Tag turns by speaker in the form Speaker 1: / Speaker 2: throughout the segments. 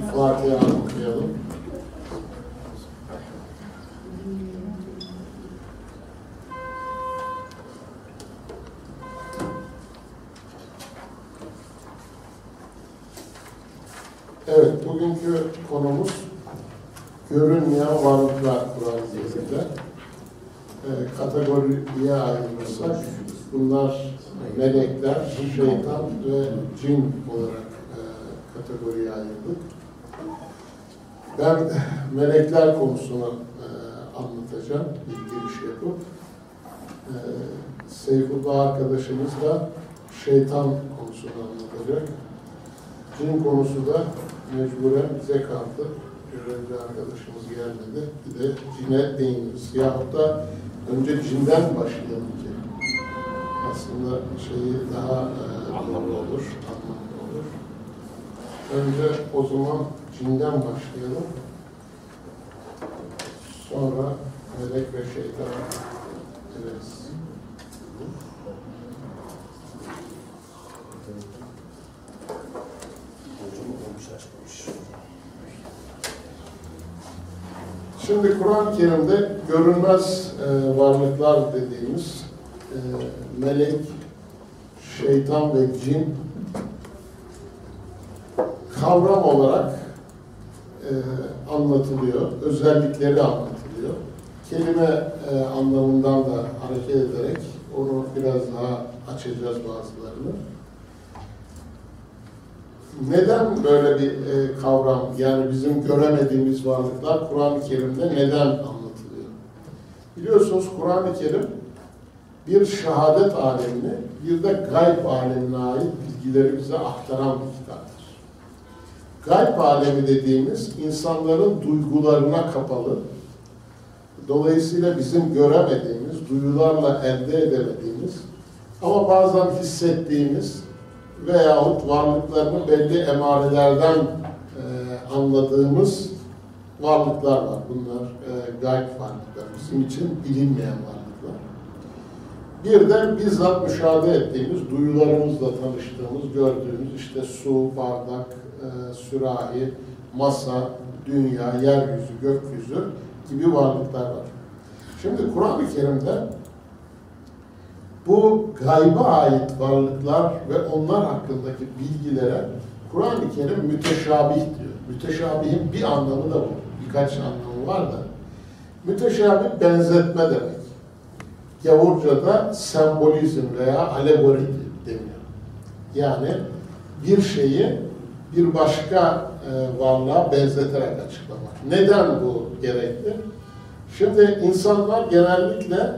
Speaker 1: Fatiha okuyalım. Evet, bugünkü konumuz görünmeyen varlıklar Kur'an-ı Kerim'de. Ee, kategoriye ayrılırsak bunlar melekler, şeytan ve cin olarak e, kategoriye ayrıldık. Ben melekler konusunu e, anlatacağım, bir giriş yapıp. E, Seyfullah arkadaşımız da şeytan konusunu anlatacak. Cin konusu da mecburen bize kaldı. Görevli arkadaşımız gelmedi. Bir de cine değiniriz. Yahut da önce cinden başlayalım ki aslında şeyi daha e,
Speaker 2: Anlamlı olur.
Speaker 1: Anlamlı olur. Önce o zaman cinden başlayalım. Sonra melek ve şeytan gireriz. Şimdi Kur'an-ı Kerim'de görünmez e, varlıklar dediğimiz e, melek, şeytan ve cin kavram olarak anlatılıyor, özellikleri anlatılıyor. Kelime e, anlamından da hareket ederek onu biraz daha açacağız bazılarını. Neden böyle bir e, kavram, yani bizim göremediğimiz varlıklar Kur'an-ı Kerim'de neden anlatılıyor? Biliyorsunuz Kur'an-ı Kerim bir şehadet alemini, bir de gayb alemine ait bilgileri bize aktaran bir kitaptır. Gayb alemi dediğimiz insanların duygularına kapalı, dolayısıyla bizim göremediğimiz, duyularla elde edemediğimiz ama bazen hissettiğimiz veyahut varlıklarını belli emarelerden e, anladığımız varlıklar var. Bunlar e, gayb varlıklar, bizim için bilinmeyen varlıklar. Bir de bizzat müşahede ettiğimiz, duyularımızla tanıştığımız, gördüğümüz işte su, bardak, e, sürahi, masa, dünya, yeryüzü, gökyüzü gibi varlıklar var. Şimdi Kur'an-ı Kerim'de bu gayba ait varlıklar ve onlar hakkındaki bilgilere Kur'an-ı Kerim müteşabih diyor. Müteşabihin bir anlamı da bu. Birkaç anlamı var da. Müteşabih benzetme demek. Gavurca'da sembolizm veya alegori deniyor. Yani bir şeyi bir başka e, varlığa benzeterek açıklamak. Neden bu gerekli? Şimdi insanlar genellikle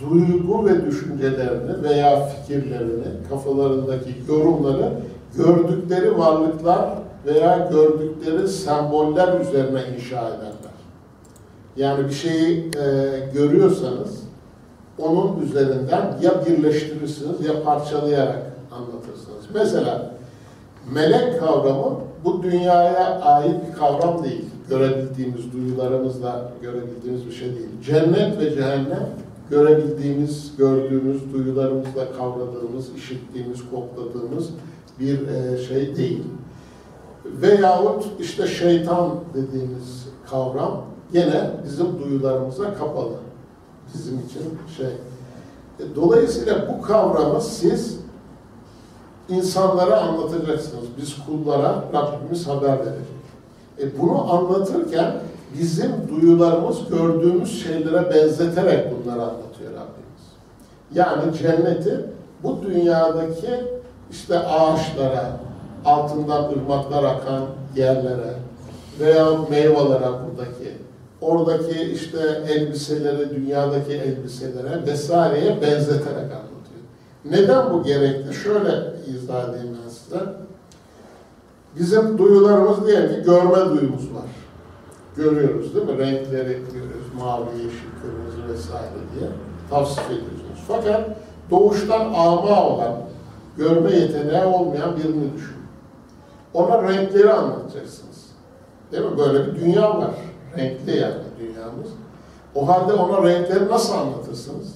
Speaker 1: duygu ve düşüncelerini veya fikirlerini, kafalarındaki yorumları gördükleri varlıklar veya gördükleri semboller üzerine inşa ederler. Yani bir şeyi e, görüyorsanız onun üzerinden ya birleştirirsiniz ya parçalayarak anlatırsınız. Mesela melek kavramı bu dünyaya ait bir kavram değil. Görebildiğimiz, duyularımızla görebildiğimiz bir şey değil. Cennet ve cehennem görebildiğimiz, gördüğümüz, duyularımızla kavradığımız, işittiğimiz, kokladığımız bir şey değil. Veyahut işte şeytan dediğimiz kavram gene bizim duyularımıza kapalı. Bizim için şey. Dolayısıyla bu kavramı siz insanlara anlatacaksınız. Biz kullara Rabbimiz haber verecek. E bunu anlatırken bizim duyularımız gördüğümüz şeylere benzeterek bunları anlatıyor Rabbimiz. Yani cenneti bu dünyadaki işte ağaçlara, altından ırmaklar akan yerlere veya meyvelere buradaki, oradaki işte elbiseleri, dünyadaki elbiselere vesaireye benzeterek anlatıyor. Neden bu gerekli? Şöyle izah edeyim ben size. Bizim duyularımız diyelim ki görme duyumuz var görüyoruz değil mi? Renkleri görüyoruz. Mavi, yeşil, kırmızı vesaire diye tavsif ediyorsunuz. Fakat doğuştan ama olan, görme yeteneği olmayan birini düşün. Ona renkleri anlatacaksınız. Değil mi? Böyle bir dünya var. Renkli yani dünyamız. O halde ona renkleri nasıl anlatırsınız?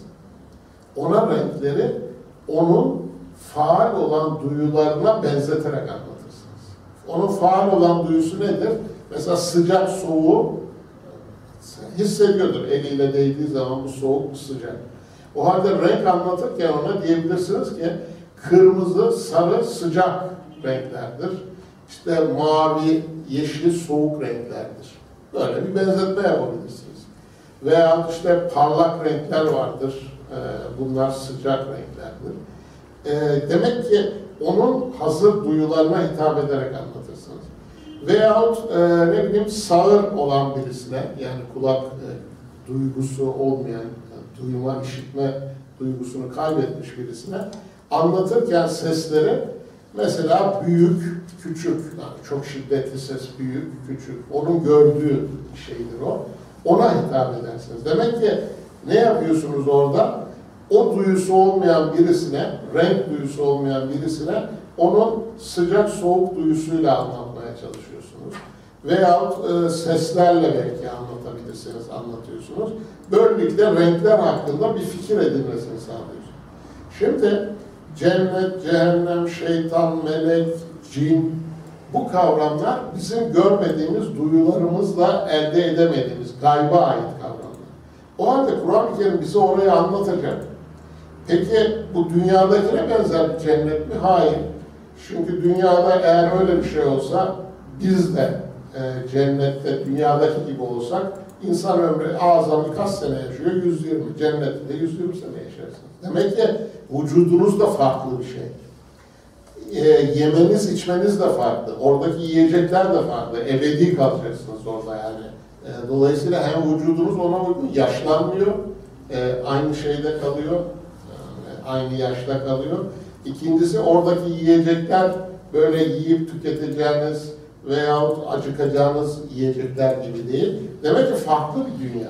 Speaker 1: Ona renkleri onun faal olan duyularına benzeterek anlatırsınız. Onun faal olan duyusu nedir? Mesela sıcak soğuğu hissediyordur eliyle değdiği zaman bu soğuk bu sıcak. O halde renk anlatırken ona diyebilirsiniz ki kırmızı, sarı sıcak renklerdir. İşte mavi, yeşil soğuk renklerdir. Böyle bir benzetme yapabilirsiniz. Veya işte parlak renkler vardır. Ee, bunlar sıcak renklerdir. Ee, demek ki onun hazır duyularına hitap ederek anlatırsınız. Veyahut e, ne bileyim sağır olan birisine yani kulak e, duygusu olmayan, yani duyma, işitme duygusunu kaybetmiş birisine anlatırken sesleri mesela büyük, küçük, yani çok şiddetli ses büyük, küçük, onun gördüğü şeydir o. Ona hitap edersiniz. Demek ki ne yapıyorsunuz orada? O duyusu olmayan birisine, renk duyusu olmayan birisine onun sıcak soğuk duyusuyla anlatmaya çalışıyorsunuz. Veyahut e, seslerle belki anlatabilirsiniz, anlatıyorsunuz. Böylelikle renkler hakkında bir fikir edinmesini sağlıyorsunuz. Şimdi cennet, cehennem, şeytan, melek, cin bu kavramlar bizim görmediğimiz duyularımızla elde edemediğimiz gayba ait. O halde Kur'an-ı Kerim bize orayı anlatacak. Peki bu dünyadakine benzer bir cennet mi? Hayır. Çünkü dünyada eğer öyle bir şey olsa biz de e, cennette dünyadaki gibi olsak insan ömrü azami kaç sene yaşıyor? 120. Cennette de 120 sene yaşarsınız. Demek ki vücudunuz da farklı bir şey. E, yemeniz, içmeniz de farklı. Oradaki yiyecekler de farklı. Ebedi kalacaksınız orada yani. E, dolayısıyla hem vücudunuz ona uygun yaşlanmıyor, e, aynı şeyde kalıyor, e, aynı yaşta kalıyor. İkincisi oradaki yiyecekler böyle yiyip tüketeceğiniz veyahut acıkacağınız yiyecekler gibi değil. Demek ki farklı bir dünya.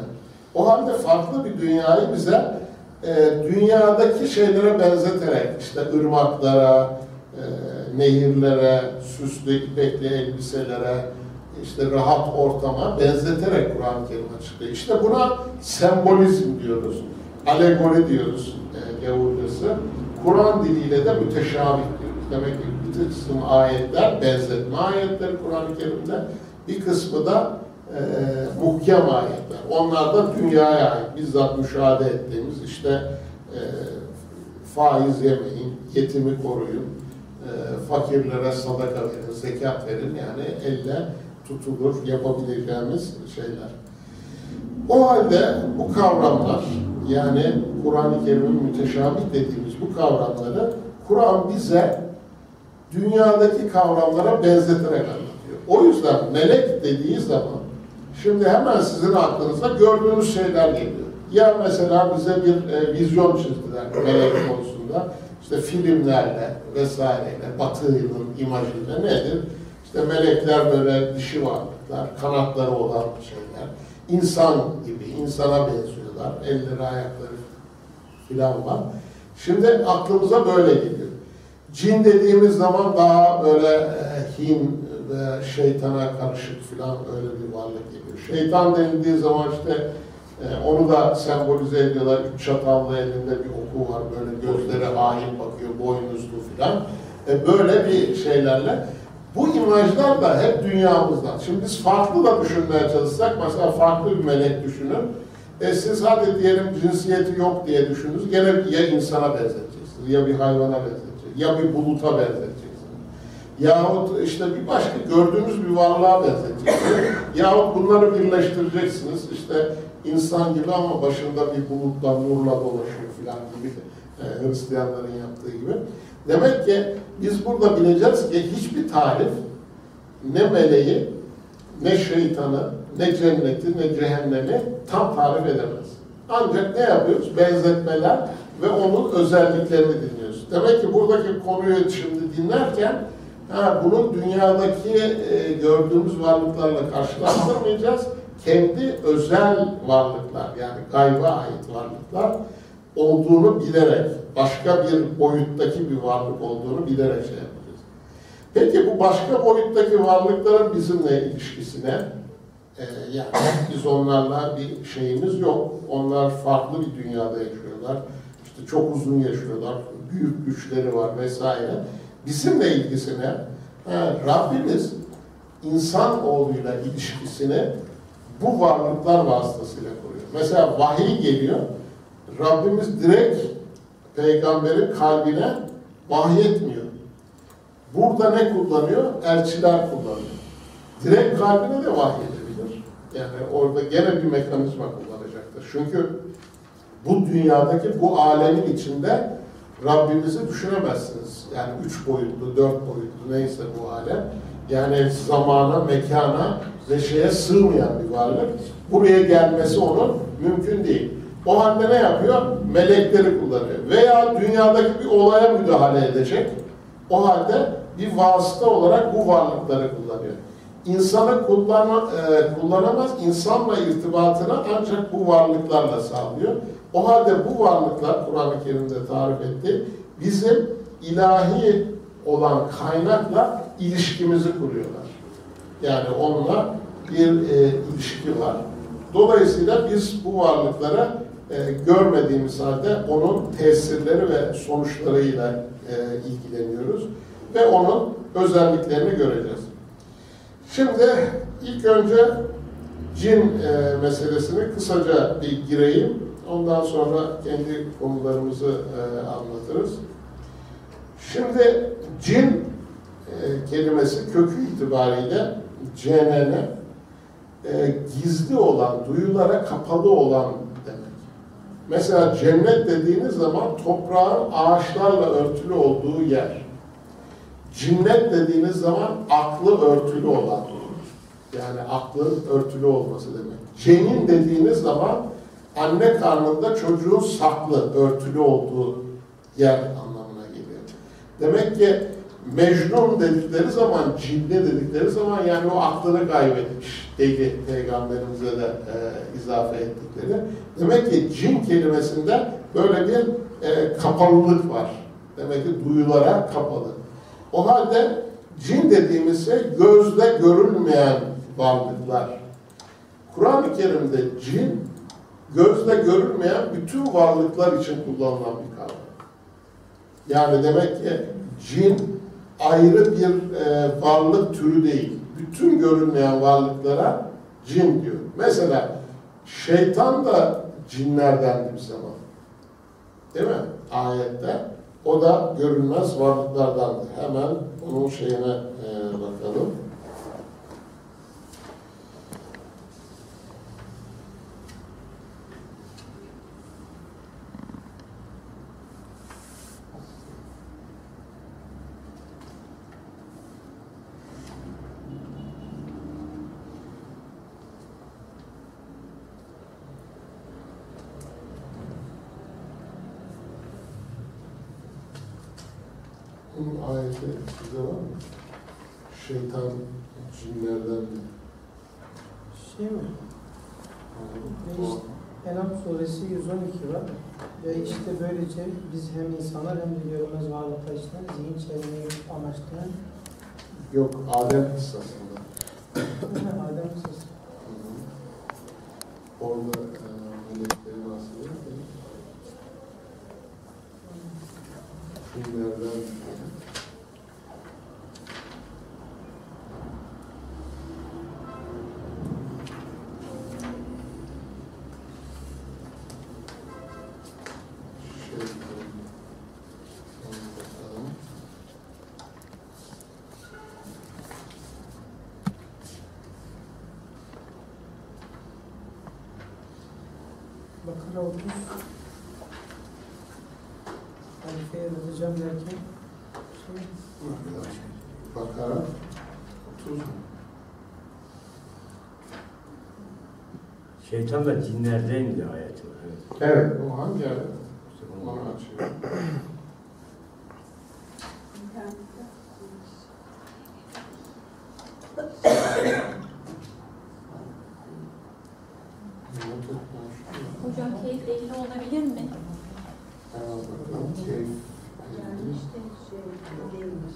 Speaker 1: O halde farklı bir dünyayı bize e, dünyadaki şeylere benzeterek işte ırmaklara, e, nehirlere, süslü ipekli elbiselere, işte rahat ortama benzeterek Kur'an-ı Kerim açıklıyor. İşte buna sembolizm diyoruz, alegori diyoruz e, Yahudisi. Kur'an diliyle de müteşabih diyoruz. Demek ki bir kısım ayetler benzetme ayetleri Kur'an-ı Kerim'de, bir kısmı da e, muhkem ayetler. Onlar da dünyaya ait, bizzat müşahede ettiğimiz işte e, faiz yemeyin, yetimi koruyun, e, fakirlere sadaka verin, zekat verin yani elle tutulur yapabileceğimiz şeyler. O halde bu kavramlar yani Kur'an-ı Kerim'in müteşabih dediğimiz bu kavramları Kur'an bize dünyadaki kavramlara benzeterek anlatıyor. O yüzden melek dediği zaman şimdi hemen sizin aklınıza gördüğünüz şeyler geliyor. Ya mesela bize bir e, vizyon çizdiler melek konusunda. İşte filmlerle vesaireyle, batının imajıyla nedir? İşte melekler böyle dişi varlıklar, kanatları olan şeyler. insan gibi, insana benziyorlar. Elleri, ayakları filan var. Şimdi aklımıza böyle geliyor. Cin dediğimiz zaman daha böyle e, hin ve şeytana karışık filan öyle bir varlık geliyor. Şeytan denildiği zaman işte e, onu da sembolize ediyorlar. Üç çatallı elinde bir oku var. Böyle gözleri hain bakıyor, boynuzlu filan. E, böyle bir şeylerle. Bu imajlar da hep dünyamızdan. Şimdi biz farklı da düşünmeye çalışsak, mesela farklı bir melek düşünün. E siz hadi diyelim cinsiyeti yok diye düşününüz. Gene ya insana benzeteceksiniz, ya bir hayvana benzeteceksiniz, ya bir buluta benzeteceksiniz. Yahut işte bir başka gördüğünüz bir varlığa benzeteceksiniz. Yahut bunları birleştireceksiniz. İşte insan gibi ama başında bir bulutla, nurla dolaşıyor filan gibi e, Hristiyanların yaptığı gibi. Demek ki biz burada bileceğiz ki hiçbir tarif ne meleği, ne şeytanı, ne cenneti, ne cehennemi tam tarif edemez. Ancak ne yapıyoruz? Benzetmeler ve onun özelliklerini dinliyoruz. Demek ki buradaki konuyu şimdi dinlerken ha, bunun dünyadaki e, gördüğümüz varlıklarla karşılaştırmayacağız. Kendi özel varlıklar yani gayba ait varlıklar olduğunu bilerek, başka bir boyuttaki bir varlık olduğunu bilerek şey yapacağız. Peki bu başka boyuttaki varlıkların bizimle ilişkisine, e, yani biz onlarla bir şeyimiz yok. Onlar farklı bir dünyada yaşıyorlar. İşte çok uzun yaşıyorlar, büyük güçleri var vesaire. Bizimle ilgisine, Ha, Rabbimiz insan oğluyla ilişkisini bu varlıklar vasıtasıyla kuruyor. Mesela vahiy geliyor. Rabbimiz direkt peygamberin kalbine vahyetmiyor. Burada ne kullanıyor? Elçiler kullanıyor. Direkt kalbine de vahyedebilir. Yani orada gene bir mekanizma kullanacaktır. Çünkü bu dünyadaki, bu alemin içinde Rabbimizi düşünemezsiniz. Yani üç boyutlu, dört boyutlu neyse bu alem. Yani zamana, mekana ve şeye sığmayan bir varlık. Buraya gelmesi onun mümkün değil. O halde ne yapıyor? Melekleri kullanıyor. Veya dünyadaki bir olaya müdahale edecek. O halde bir vasıta olarak bu varlıkları kullanıyor. İnsanı kullan, e, kullanamaz, insanla irtibatını ancak bu varlıklarla sağlıyor. O halde bu varlıklar, Kur'an-ı Kerim'de tarif etti, bizim ilahi olan kaynakla ilişkimizi kuruyorlar. Yani onunla bir e, ilişki var. Dolayısıyla biz bu varlıklara e, görmediğimiz halde onun tesirleri ve sonuçlarıyla e, ilgileniyoruz ve onun özelliklerini göreceğiz. Şimdi ilk önce cin e, meselesini kısaca bir gireyim. Ondan sonra kendi konularımızı e, anlatırız. Şimdi cin e, kelimesi kökü itibariyle CNN e, gizli olan, duyulara kapalı olan. Mesela cennet dediğiniz zaman toprağın ağaçlarla örtülü olduğu yer. Cinnet dediğiniz zaman aklı örtülü olan. Yani aklın örtülü olması demek. Cenin dediğiniz zaman anne karnında çocuğun saklı, örtülü olduğu yer anlamına geliyor. Demek ki Mecnun dedikleri zaman, cinne dedikleri zaman yani o aklını kaybetmiş deli peygamberimize de e, izafe ettikleri. Demek ki cin kelimesinde böyle bir e, kapalılık var. Demek ki duyulara kapalı. O halde cin dediğimiz şey gözle görülmeyen varlıklar. Kur'an-ı Kerim'de cin gözle görülmeyen bütün varlıklar için kullanılan bir kavram. Yani demek ki cin ayrı bir e, varlık türü değil. Bütün görünmeyen varlıklara cin diyor. Mesela şeytan da cinlerden bir zaman. Değil mi? Ayette. O da görünmez varlıklardandı. Hemen onun şeyine e, bakalım. Bunun ayeti size var mı? Şeytan cinlerden
Speaker 2: Şey mi?
Speaker 1: O-
Speaker 2: İşte Enam suresi 112 var. Ve işte böylece biz hem insanlar hem de görünmez varlıklar için zihin çevirmeyi amaçlayan
Speaker 1: Yok, Adem kıssasında.
Speaker 2: Adem kısası.
Speaker 1: Orada e, melekleri bahsediyor. Cinlerden Şeytan. Ona bakalım.
Speaker 2: Bakara 30. Halifeye yaratacağım derken şey,
Speaker 1: Bakara 30 mu?
Speaker 3: Şeytan da cinlerden diyor ayeti var. Evet.
Speaker 1: Evet, o hangi ayet?
Speaker 3: İşte
Speaker 1: Onu
Speaker 3: bunu-
Speaker 1: açıyor. Not etmemiş.
Speaker 4: Hocam keyif ilgili olabilir mi?
Speaker 1: Hemen bakalım. Keyif.
Speaker 5: Yani işte şey değilmiş.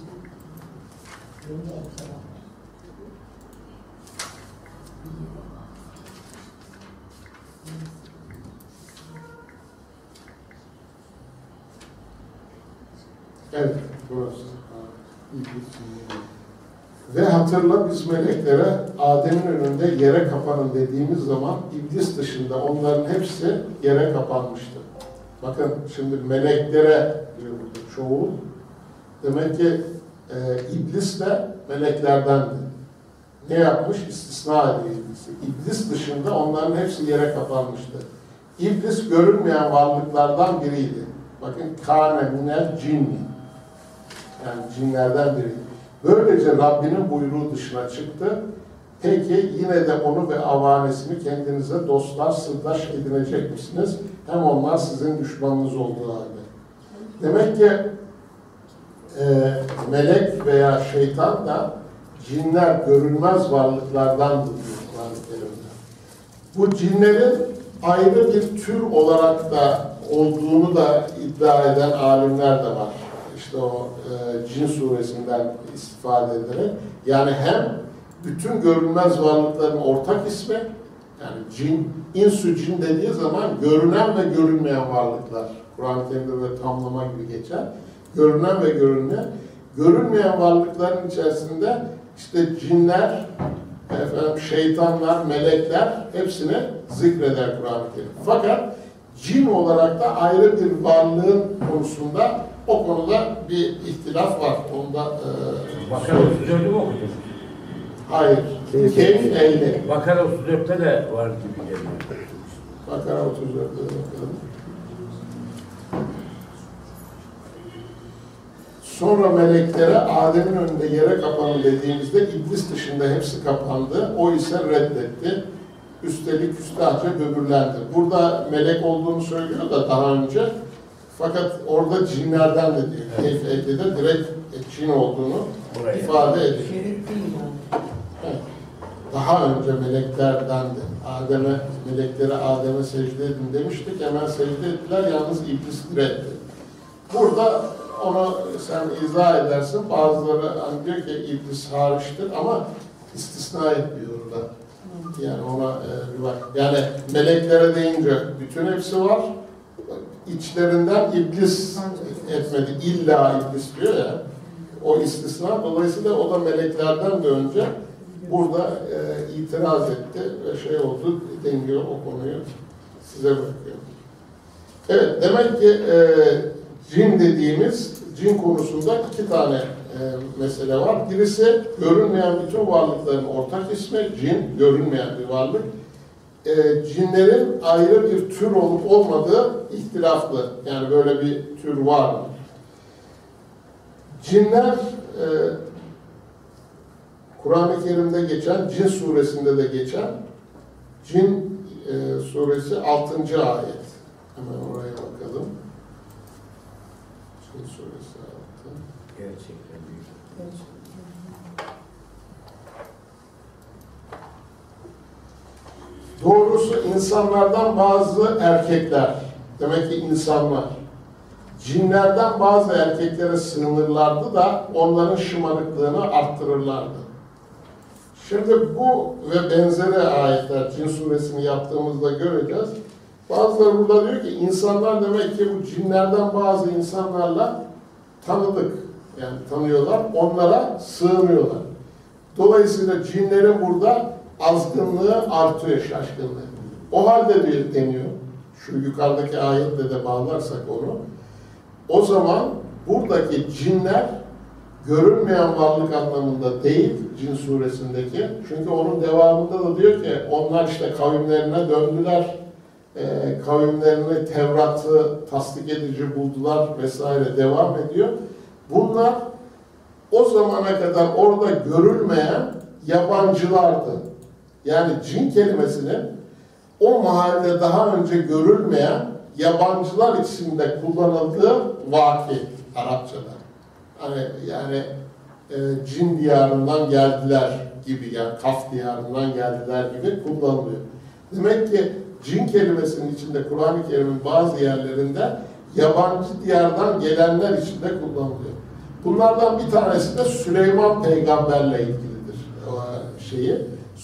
Speaker 1: Evet, burası. Ha, İblis cinleri. Ve hatırla biz meleklere Adem'in önünde yere kapanın dediğimiz zaman iblis dışında onların hepsi yere kapanmıştı. Bakın şimdi meleklere diyor burada çoğul. Demek ki e, iblis de meleklerdendi. Ne yapmış? İstisna ediyor. İblis dışında onların hepsi yere kapanmıştı. İblis görünmeyen varlıklardan biriydi. Bakın kâne minel cinni. Yani cinlerden biriydi. Böylece Rabbinin buyruğu dışına çıktı. Peki yine de onu ve avanesini kendinize dostlar, sırdaş edinecek misiniz? Hem onlar sizin düşmanınız olduğu halde. Demek ki e, melek veya şeytan da cinler görünmez varlıklardan diyor. Bu cinlerin ayrı bir tür olarak da olduğunu da iddia eden alimler de var. İşte o e, cin suresinden istifade ederek. Yani hem bütün görünmez varlıkların ortak ismi, yani cin, insü cin dediği zaman görünen ve görünmeyen varlıklar. Kur'an-ı Kerim'de de tamlama gibi geçer. Görünen ve görünmeyen. Görünmeyen varlıkların içerisinde işte cinler, efendim, şeytanlar, melekler hepsini zikreder Kur'an-ı Kerim. Fakat cin olarak da ayrı bir varlığın konusunda o konuda bir ihtilaf var. Onda e,
Speaker 3: Bakara 34'ü mü okudun?
Speaker 1: hayır.
Speaker 3: Keyif
Speaker 1: Keyif ehli.
Speaker 3: Bakara 34'te de var gibi geliyor.
Speaker 1: Bakara 34'te de bakalım. Sonra meleklere Adem'in önünde yere kapanın dediğimizde iblis dışında hepsi kapandı. O ise reddetti. Üstelik küstahça böbürlendi. Burada melek olduğunu söylüyor da daha önce. Fakat orada cinlerden de diyor. Keyif ehlide direkt cin olduğunu
Speaker 3: Buraya.
Speaker 1: ifade ediyor. Evet. Daha önce meleklerdendi. Adem'e, meleklere Adem'e secde edin demiştik. Hemen secde ettiler. Yalnız iblis diretti. Burada onu sen izah edersin. Bazıları hani diyor ki iblis hariçtir ama istisna etmiyor orada. Yani ona e, bir bak. Yani meleklere deyince bütün hepsi var. İçlerinden iblis etmedi. İlla iblis diyor ya. O istisna. Dolayısıyla o da meleklerden de önce burada e, itiraz etti ve şey oldu deniyor o konuyu size bırakıyorum. Evet demek ki e, cin dediğimiz cin konusunda iki tane e, mesele var. Birisi görünmeyen bütün varlıkların ortak ismi cin, görünmeyen bir varlık. E, cinlerin ayrı bir tür olup olmadığı ihtilaflı. Yani böyle bir tür var? Cinler e, Kur'an-ı Kerim'de geçen, Cin suresinde de geçen Cin e, suresi 6. ayet. Hemen oraya bakalım. Cin suresi 6.
Speaker 3: Gerçekten büyük.
Speaker 1: Doğrusu insanlardan bazı erkekler, demek ki insanlar, cinlerden bazı erkeklere sığınırlardı da onların şımarıklığını arttırırlardı. Şimdi bu ve benzeri ayetler Cin suresini yaptığımızda göreceğiz. Bazıları burada diyor ki insanlar demek ki bu cinlerden bazı insanlarla tanıdık. Yani tanıyorlar. Onlara sığınıyorlar. Dolayısıyla cinlerin burada azgınlığı artıyor, şaşkınlığı. O halde diyor deniyor. Şu yukarıdaki ayetle de bağlarsak onu. O zaman buradaki cinler görünmeyen varlık anlamında değil Cin suresindeki. Çünkü onun devamında da diyor ki onlar işte kavimlerine döndüler. E, kavimlerini Tevrat'ı tasdik edici buldular vesaire devam ediyor. Bunlar o zamana kadar orada görülmeyen yabancılardı. Yani cin kelimesinin o mahalle daha önce görülmeyen yabancılar içinde kullanıldığı vaki Arapçada. Hani yani e, cin diyarından geldiler gibi yani kaf diyarından geldiler gibi kullanılıyor. Demek ki cin kelimesinin içinde Kur'an-ı Kerim'in bazı yerlerinde yabancı diyardan gelenler içinde kullanılıyor. Bunlardan bir tanesi de Süleyman peygamberle ilgilidir o şeyi.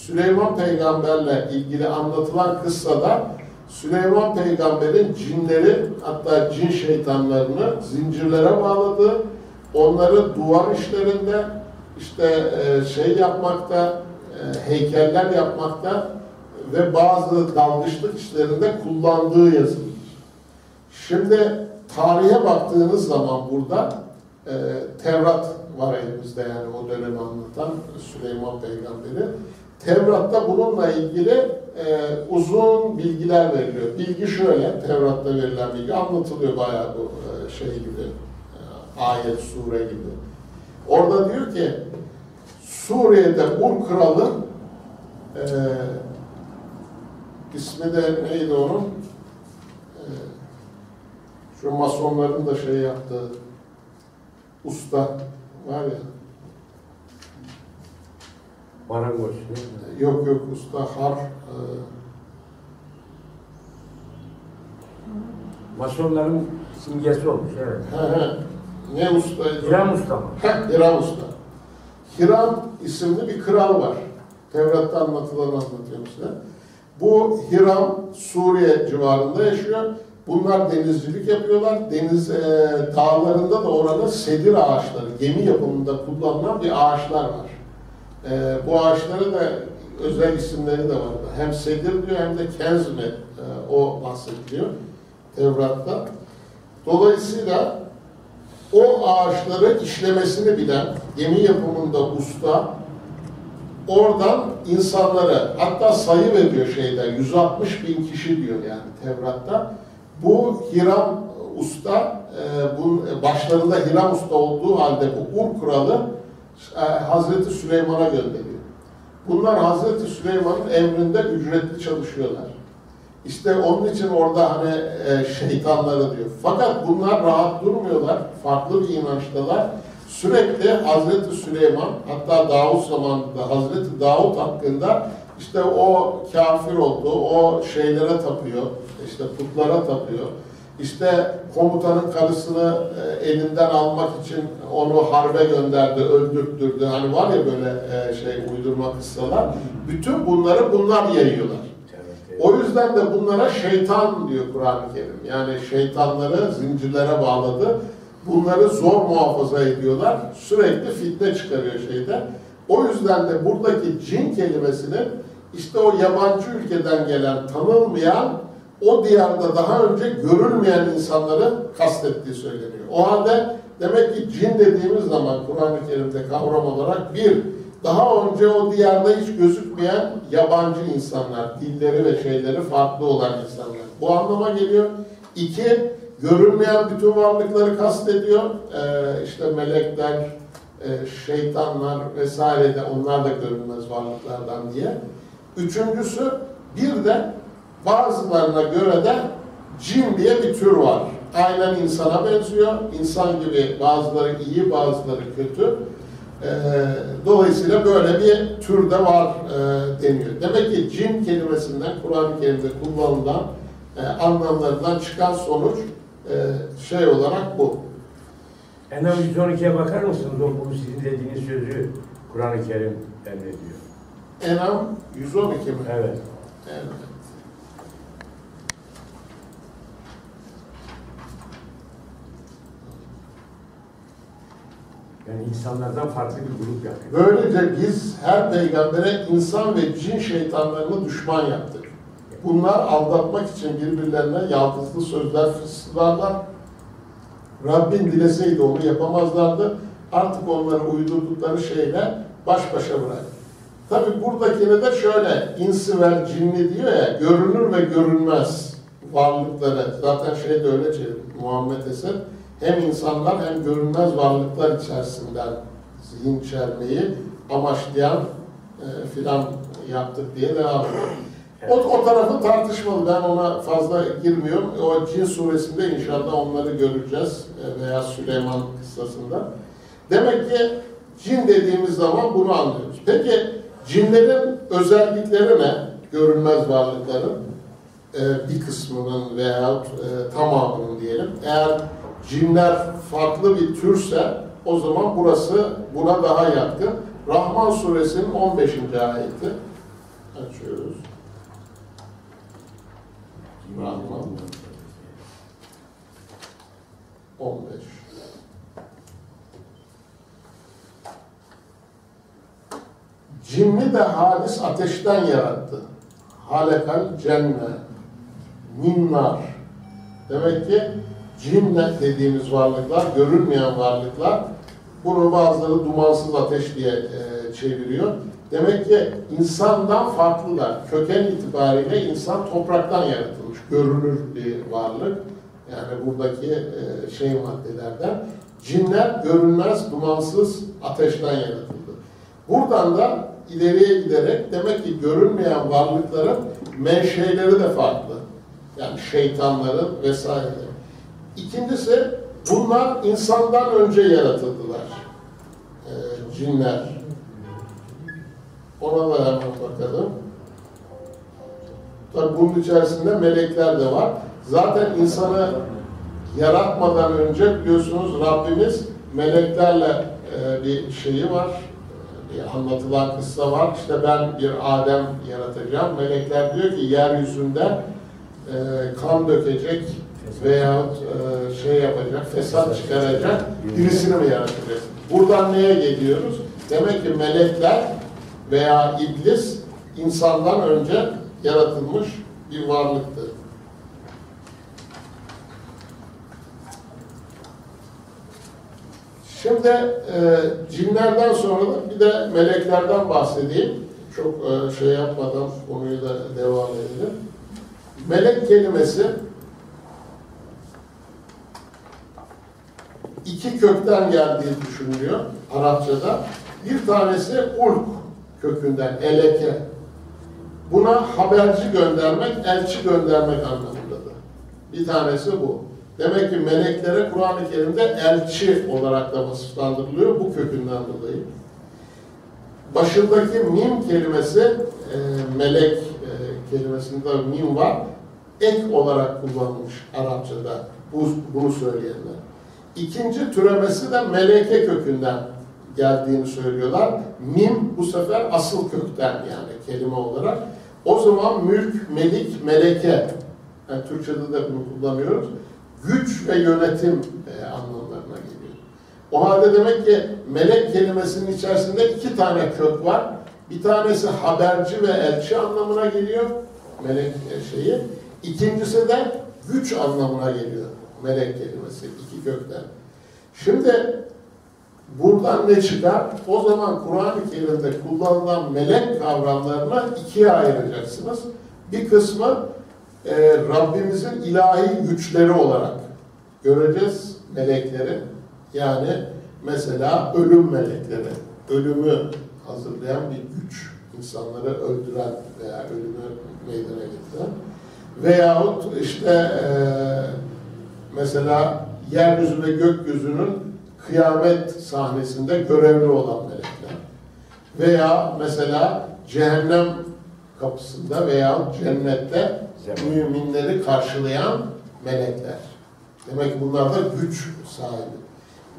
Speaker 1: Süleyman peygamberle ilgili anlatılan kıssada Süleyman peygamberin cinleri hatta cin şeytanlarını zincirlere bağladığı, onları duvar işlerinde işte e, şey yapmakta, e, heykeller yapmakta ve bazı dalgıçlık işlerinde kullandığı yazılır. Şimdi tarihe baktığınız zaman burada e, Tevrat var elimizde yani o dönemi anlatan Süleyman Peygamberi. Tevrat'ta bununla ilgili e, uzun bilgiler veriliyor. Bilgi şöyle, Tevrat'ta verilen bilgi anlatılıyor bayağı bu e, şey gibi, e, ayet, sure gibi. Orada diyor ki, Suriye'de Ur kralı, e, ismi de neydi onun? E, şu masonların da şey yaptığı usta var ya,
Speaker 3: Marangoz.
Speaker 1: Yok yok usta har e,
Speaker 3: Masonların simgesi olmuş evet.
Speaker 1: he, he, ne ustaydı?
Speaker 3: İran Usta mı?
Speaker 1: Heh, Hiram usta. Hiram isimli bir kral var. Tevrat'ta anlatılanı anlatıyorum size. Bu Hiram Suriye civarında yaşıyor. Bunlar denizcilik yapıyorlar. Deniz e, dağlarında da orada sedir ağaçları, gemi yapımında kullanılan bir ağaçlar var. E, bu ağaçlara da özel isimleri de var. Hem sedir diyor hem de kenzme e, o bahsediliyor Tevrat'ta. Dolayısıyla o ağaçları işlemesini bilen, gemi yapımında usta, oradan insanları, hatta sayı veriyor şeyde, 160 bin kişi diyor yani Tevrat'ta. Bu Hiram Usta, e, bunun başlarında Hiram Usta olduğu halde bu Ur kralı Hazreti Süleyman'a gönderiyor. Bunlar Hazreti Süleyman'ın emrinde ücretli çalışıyorlar. İşte onun için orada hani e, şeytanları diyor. Fakat bunlar rahat durmuyorlar. Farklı bir inançtalar. Sürekli Hazreti Süleyman hatta Davut zamanında Hazreti Davut hakkında işte o kafir oldu, o şeylere tapıyor, işte putlara tapıyor. İşte komutanın karısını e, elinden almak için onu harbe gönderdi, öldürttürdü. Hani var ya böyle e, şey uydurma kıssalar. Bütün bunları bunlar yayıyorlar. O yüzden de bunlara şeytan diyor Kur'an-ı Kerim. Yani şeytanları zincirlere bağladı. Bunları zor muhafaza ediyorlar. Sürekli fitne çıkarıyor şeyde. O yüzden de buradaki cin kelimesinin işte o yabancı ülkeden gelen, tanınmayan, o diyarda daha önce görülmeyen insanları kastettiği söyleniyor. O halde demek ki cin dediğimiz zaman Kur'an-ı Kerim'de kavram olarak bir, daha önce o diyarda hiç gözükmeyen yabancı insanlar, dilleri ve şeyleri farklı olan insanlar. Bu anlama geliyor. İki, görünmeyen bütün varlıkları kastediyor. Ee, işte melekler, e, şeytanlar vesaire de onlar da görünmez varlıklardan diye. Üçüncüsü, bir de bazılarına göre de cin diye bir tür var. Aynen insana benziyor. İnsan gibi bazıları iyi, bazıları kötü. Ee, dolayısıyla böyle bir türde var e, deniyor. Demek ki cin kelimesinden Kur'an-ı Kerim'de kullanılan e, anlamlarından çıkan sonuç e, şey olarak bu.
Speaker 3: Enam 112'ye bakar mısınız? O bu sizin dediğiniz sözü Kur'an-ı Kerim emrediyor.
Speaker 1: Enam 112 mi?
Speaker 3: Evet.
Speaker 1: Evet.
Speaker 3: Yani insanlardan farklı bir grup yapıyor.
Speaker 1: Böylece biz her peygambere insan ve cin şeytanlarını düşman yaptık. Bunlar aldatmak için birbirlerine yaldızlı sözler fısıldarlar. Rabbin dileseydi onu yapamazlardı. Artık onları uydurdukları şeyle baş başa bırak. Tabi buradakini de şöyle, insi vel cinni diyor ya, görünür ve görünmez varlıkları. Zaten şey de öyle çevir, Muhammed Esed. Hem insanlar hem görünmez varlıklar içerisinden zihin çelmeyi amaçlayan e, filan yaptık diye devam ediyor. O, o tarafı tartışmalı. Ben ona fazla girmiyorum. O Cin suresinde inşallah onları göreceğiz. E, Veya Süleyman kıssasında. Demek ki cin dediğimiz zaman bunu anlıyoruz. Peki cinlerin özellikleri ne? Görünmez varlıkların e, bir kısmının veyahut e, tamamının diyelim. Eğer cinler farklı bir türse o zaman burası buna daha yatkın. Rahman suresinin 15. ayeti. Açıyoruz. Rahman 15. Cinni de halis ateşten yarattı. Halekal cenne minnar. Demek ki cinnet dediğimiz varlıklar, görünmeyen varlıklar, bunu bazıları dumansız ateş diye e, çeviriyor. Demek ki insandan farklılar. Köken itibariyle insan topraktan yaratılmış, görünür bir varlık. Yani buradaki e, şey maddelerden. Cinler görünmez, dumansız ateşten yaratıldı. Buradan da ileriye giderek demek ki görünmeyen varlıkların menşeleri de farklı. Yani şeytanların vesaire. İkincisi bunlar insandan önce yaratıldılar. Ee, cinler. Ona da hemen bakalım. Tabi bunun içerisinde melekler de var. Zaten insanı yaratmadan önce biliyorsunuz Rabbimiz meleklerle e, bir şeyi var. Bir anlatılan kıssa var. İşte ben bir Adem yaratacağım. Melekler diyor ki yeryüzünde e, kan dökecek veyahut e, şey yapacak, fesat çıkaracak birisini mi yaratacak? Buradan neye geliyoruz? Demek ki melekler veya iblis insandan önce yaratılmış bir varlıktı. Şimdi e, cinlerden sonra da bir de meleklerden bahsedeyim. Çok e, şey yapmadan konuyu da devam edelim. Melek kelimesi iki kökten geldiği düşünülüyor Arapçada. Bir tanesi ulk kökünden, eleke. Buna haberci göndermek, elçi göndermek anlamındadır. Bir tanesi bu. Demek ki meleklere Kur'an-ı Kerim'de elçi olarak da vasıflandırılıyor bu kökünden dolayı. Başındaki mim kelimesi, e, melek e, kelimesinde mim var. Ek olarak kullanılmış Arapçada bu, bunu söyleyenler. İkinci türemesi de meleke kökünden geldiğini söylüyorlar. Mim bu sefer asıl kökten yani kelime olarak. O zaman mülk, melik, meleke. Yani Türkçe'de de bunu kullanıyoruz. Güç ve yönetim e, anlamlarına geliyor. O halde demek ki melek kelimesinin içerisinde iki tane kök var. Bir tanesi haberci ve elçi anlamına geliyor. Melek e, şeyi. İkincisi de güç anlamına geliyor. Melek kelimesi iki kökten. Şimdi buradan ne çıkar? O zaman Kur'an-ı Kerim'de kullanılan melek kavramlarına ikiye ayıracaksınız. Bir kısmı e, Rabbimizin ilahi güçleri olarak göreceğiz melekleri. Yani mesela ölüm melekleri, ölümü hazırlayan bir güç, insanları öldüren veya ölümü meydana getiren. Veyahut işte e, mesela yeryüzü ve gökyüzünün kıyamet sahnesinde görevli olan melekler. Veya mesela cehennem kapısında veya cennette müminleri karşılayan melekler. Demek ki bunlar da güç sahibi.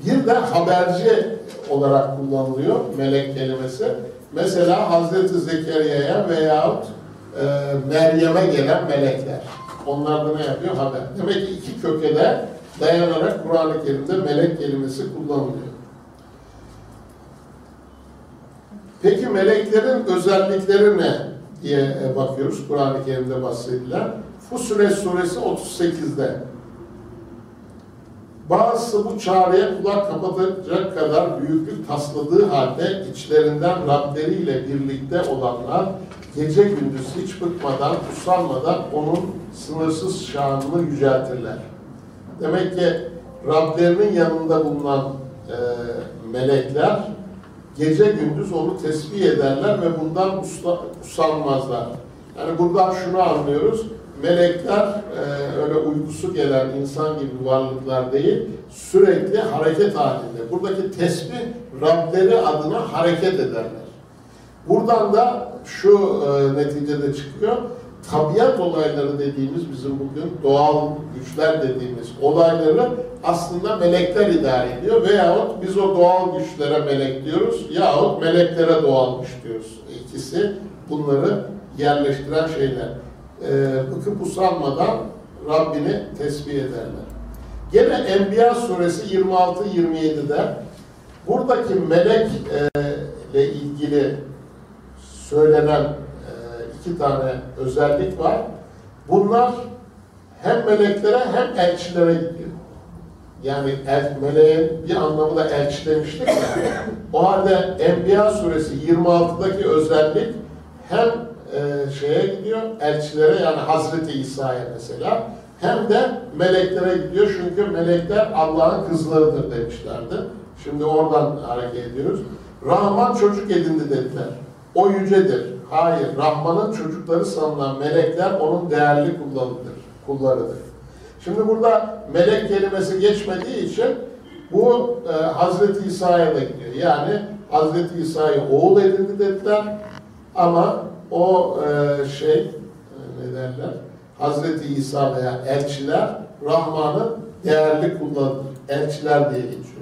Speaker 1: Bir de haberci olarak kullanılıyor melek kelimesi. Mesela Hazreti Zekeriya'ya veyahut e, Meryem'e gelen melekler. Onlar da ne yapıyor? Haber. Demek ki iki köke de dayanarak Kur'an-ı Kerim'de melek kelimesi kullanılıyor. Peki meleklerin özellikleri ne diye bakıyoruz Kur'an-ı Kerim'de bahsedilen. Fussilet suresi 38'de. Bazısı bu çağrıya kulak kapatacak kadar büyüklük tasladığı halde içlerinden Rableriyle birlikte olanlar gece gündüz hiç bıkmadan, usanmadan onun sınırsız şanını yüceltirler. Demek ki Rablerinin yanında bulunan e, melekler gece gündüz onu tesbih ederler ve bundan usta, usanmazlar. Yani buradan şunu anlıyoruz. Melekler e, öyle uykusu gelen insan gibi varlıklar değil, sürekli hareket halinde. Buradaki tesbih Rableri adına hareket ederler. Buradan da şu e, neticede çıkıyor. Tabiat olayları dediğimiz bizim bugün doğal güçler dediğimiz olayları aslında melekler idare ediyor. Veyahut biz o doğal güçlere melek diyoruz. Yahut meleklere doğal güç diyoruz. İkisi bunları yerleştiren şeyler. Ee, bıkıp usanmadan Rabbini tesbih ederler. Gene Enbiya suresi 26-27'de buradaki melek e, ile ilgili söylenen e, iki tane özellik var. Bunlar hem meleklere hem elçilere gidiyor. Yani el, meleğin bir anlamı da elçi demiştik ya. O halde Enbiya suresi 26'daki özellik hem e, şeye gidiyor, elçilere yani Hazreti İsa'ya mesela hem de meleklere gidiyor çünkü melekler Allah'ın kızlarıdır demişlerdi. Şimdi oradan hareket ediyoruz. Rahman çocuk edindi dediler. O yücedir. Hayır, Rahman'ın çocukları sanılan melekler onun değerli kullarıdır. kullarıdır. Şimdi burada melek kelimesi geçmediği için bu e, Hazreti İsa'ya da gidiyor. Yani Hazreti İsa'yı oğul edindi dediler ama o e, şey e, ne derler? Hazreti İsa veya elçiler Rahman'ın değerli kullarıdır. Elçiler diye geçiyor.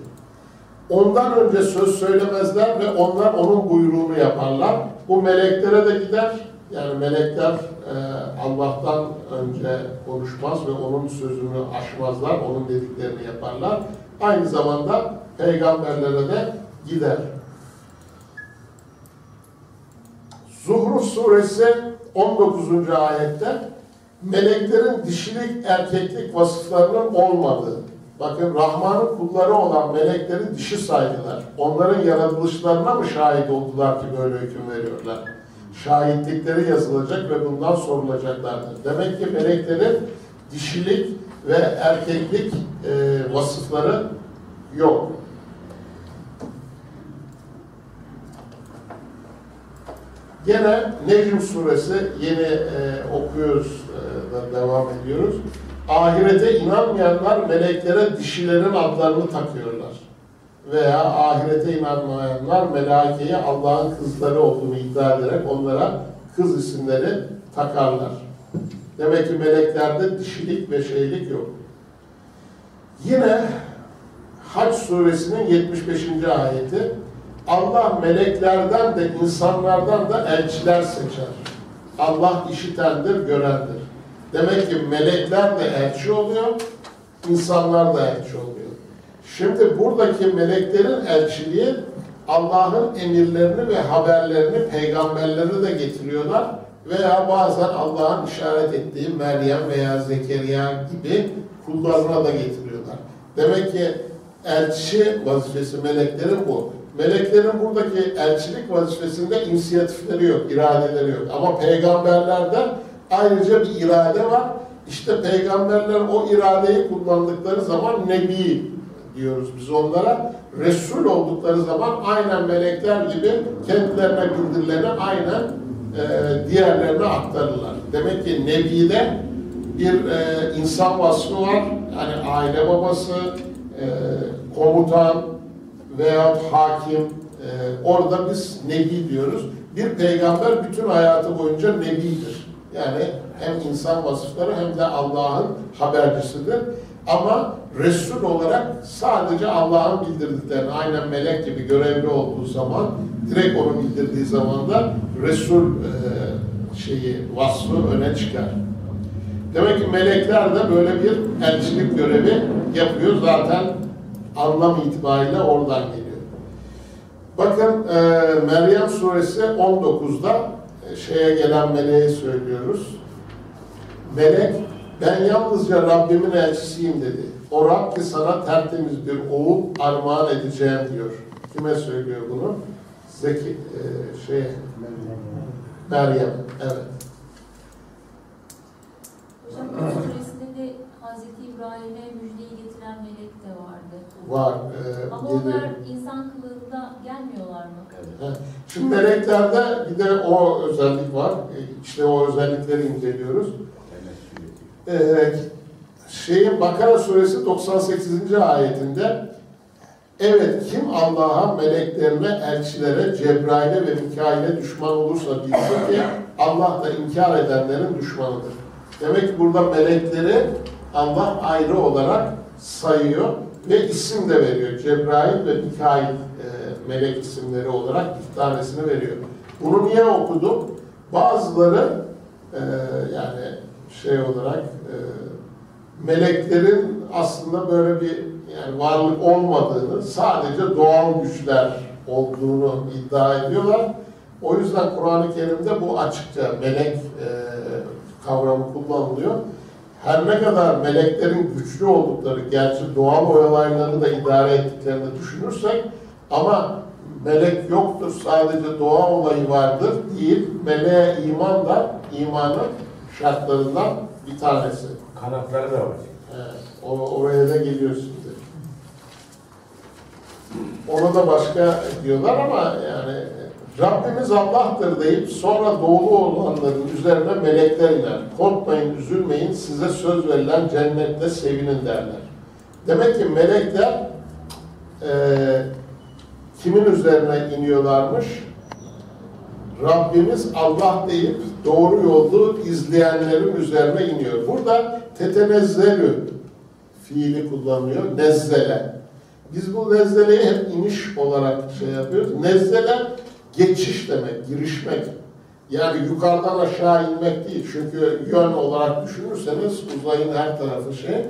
Speaker 1: Ondan önce söz söylemezler ve onlar onun buyruğunu yaparlar. Bu meleklere de gider. Yani melekler e, Allah'tan önce konuşmaz ve onun sözünü aşmazlar, onun dediklerini yaparlar. Aynı zamanda peygamberlere de gider. Zuhruf suresi 19. ayette meleklerin dişilik erkeklik vasıflarının olmadığı, bakın Rahman'ın kulları olan melekleri dişi saydılar. Onların yaratılışlarına mı şahit oldular ki böyle hüküm veriyorlar? Şahitlikleri yazılacak ve bundan sorulacaklardır. Demek ki meleklerin dişilik ve erkeklik e, vasıfları yok. Gene Necm suresi yeni e, okuyoruz, e, devam ediyoruz. Ahirete inanmayanlar meleklere dişilerin adlarını takıyorlar. Veya ahirete inanmayanlar melaikeye Allah'ın kızları olduğunu iddia ederek onlara kız isimleri takarlar. Demek ki meleklerde dişilik ve şeylik yok. Yine Hac suresinin 75. ayeti Allah meleklerden de insanlardan da elçiler seçer. Allah işitendir, görendir. Demek ki melekler de elçi oluyor, insanlar da elçi oluyor. Şimdi buradaki meleklerin elçiliği Allah'ın emirlerini ve haberlerini peygamberlere de getiriyorlar veya bazen Allah'ın işaret ettiği Meryem veya Zekeriya gibi kullarına da getiriyorlar. Demek ki elçi vazifesi meleklerin bu. Meleklerin buradaki elçilik vazifesinde inisiyatifleri yok, iradeleri yok. Ama peygamberlerde ayrıca bir irade var. İşte peygamberler o iradeyi kullandıkları zaman nebi diyoruz biz onlara. Resul oldukları zaman aynen melekler gibi kendilerine bildirileni aynen e, diğerlerine aktarırlar. Demek ki nebide bir e, insan vasfı var. Yani aile babası, e, komutan veya hakim. E, orada biz nebi diyoruz. Bir peygamber bütün hayatı boyunca nebidir. Yani hem insan vasıfları hem de Allah'ın habercisidir. Ama Resul olarak sadece Allah'ın bildirdiklerini aynen melek gibi görevli olduğu zaman direkt onu bildirdiği zaman da Resul e, şeyi vasfı öne çıkar. Demek ki melekler de böyle bir elçilik görevi yapıyor. Zaten anlam itibariyle oradan geliyor. Bakın e, Meryem suresi 19'da e, şeye gelen meleği söylüyoruz. Melek ben yalnızca Rabbimin elçisiyim dedi. O Rab ki sana tertemiz bir oğul armağan edeceğim diyor. Kime söylüyor bunu? Zeki, e, şey, Meryem, evet.
Speaker 4: Hocam suresinde de Hazreti İbrahim'e müjdeyi getiren melek de vardı.
Speaker 1: Var. E,
Speaker 4: Ama
Speaker 1: geliyor.
Speaker 4: onlar insan kılığında gelmiyorlar mı?
Speaker 1: He. Şimdi meleklerde bir de o özellik var. E, İşte o özellikleri inceliyoruz. Ee, şeyin Bakara suresi 98. ayetinde evet kim Allah'a, meleklerine, elçilere, Cebrail'e ve Mikail'e düşman olursa bilsin ki Allah da inkar edenlerin düşmanıdır. Demek ki burada melekleri Allah ayrı olarak sayıyor ve isim de veriyor. Cebrail ve Mikail e, melek isimleri olarak iki veriyor. Bunu niye okudum? Bazıları e, yani şey olarak e, meleklerin aslında böyle bir yani varlık olmadığını, sadece doğal güçler olduğunu iddia ediyorlar. O yüzden Kur'an-ı Kerim'de bu açıkça melek e, kavramı kullanılıyor. Her ne kadar meleklerin güçlü oldukları, gerçi doğal olayları da idare ettiklerini düşünürsek ama melek yoktur, sadece doğa olayı vardır değil. Meleğe iman da imanın şartlarından bir tanesi.
Speaker 3: Kanatları da var.
Speaker 1: Evet, o, oraya da geliyor şimdi. Ona da başka diyorlar ama yani Rabbimiz Allah'tır deyip sonra doğulu olanların üzerine melekler iner. Korkmayın, üzülmeyin, size söz verilen cennette sevinin derler. Demek ki melekler eee kimin üzerine iniyorlarmış? Rabbimiz Allah deyip doğru yolu izleyenlerin üzerine iniyor. Burada tetenezzelü fiili kullanıyor. Nezzele. Biz bu nezzeleyi hep iniş olarak şey yapıyoruz. Nezzele geçiş demek, girişmek. Yani yukarıdan aşağı inmek değil. Çünkü yön olarak düşünürseniz uzayın her tarafı şey.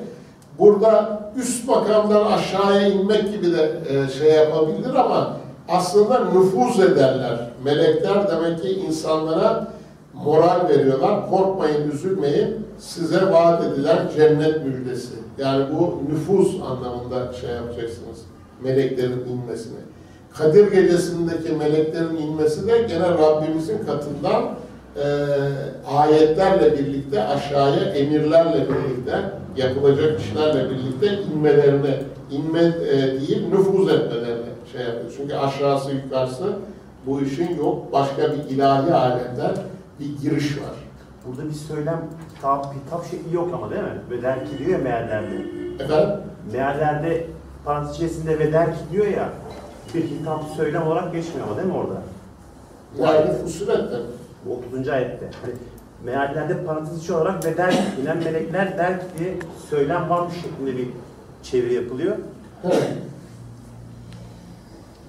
Speaker 1: Burada üst makamdan aşağıya inmek gibi de e, şey yapabilir ama aslında nüfuz ederler. Melekler demek ki insanlara moral veriyorlar. Korkmayın, üzülmeyin. Size vaat edilen cennet müjdesi. Yani bu nüfuz anlamında şey yapacaksınız. Meleklerin inmesini. Kadir gecesindeki meleklerin inmesi de gene Rabbimizin katından e, ayetlerle birlikte aşağıya emirlerle birlikte yapılacak işlerle birlikte inmelerini inme e, değil nüfuz etmelerini şey yapıyor. Çünkü aşağısı yukarısı bu işin yok. Başka bir ilahi alemden bir giriş var.
Speaker 6: Burada bir söylem, kitap, kitap şekli yok ama değil mi? Ve derk diyor ya meallerde.
Speaker 1: Efendim?
Speaker 6: Meallerde parantez içerisinde ve derk diyor ya, bir hitap söylem olarak geçmiyor ama değil mi orada?
Speaker 1: Yani fusuletten.
Speaker 6: Bu 30. ayette. Hani meallerde parantez olarak ve derk, inen melekler derk diye söylem varmış şeklinde bir çeviri yapılıyor.
Speaker 1: Evet.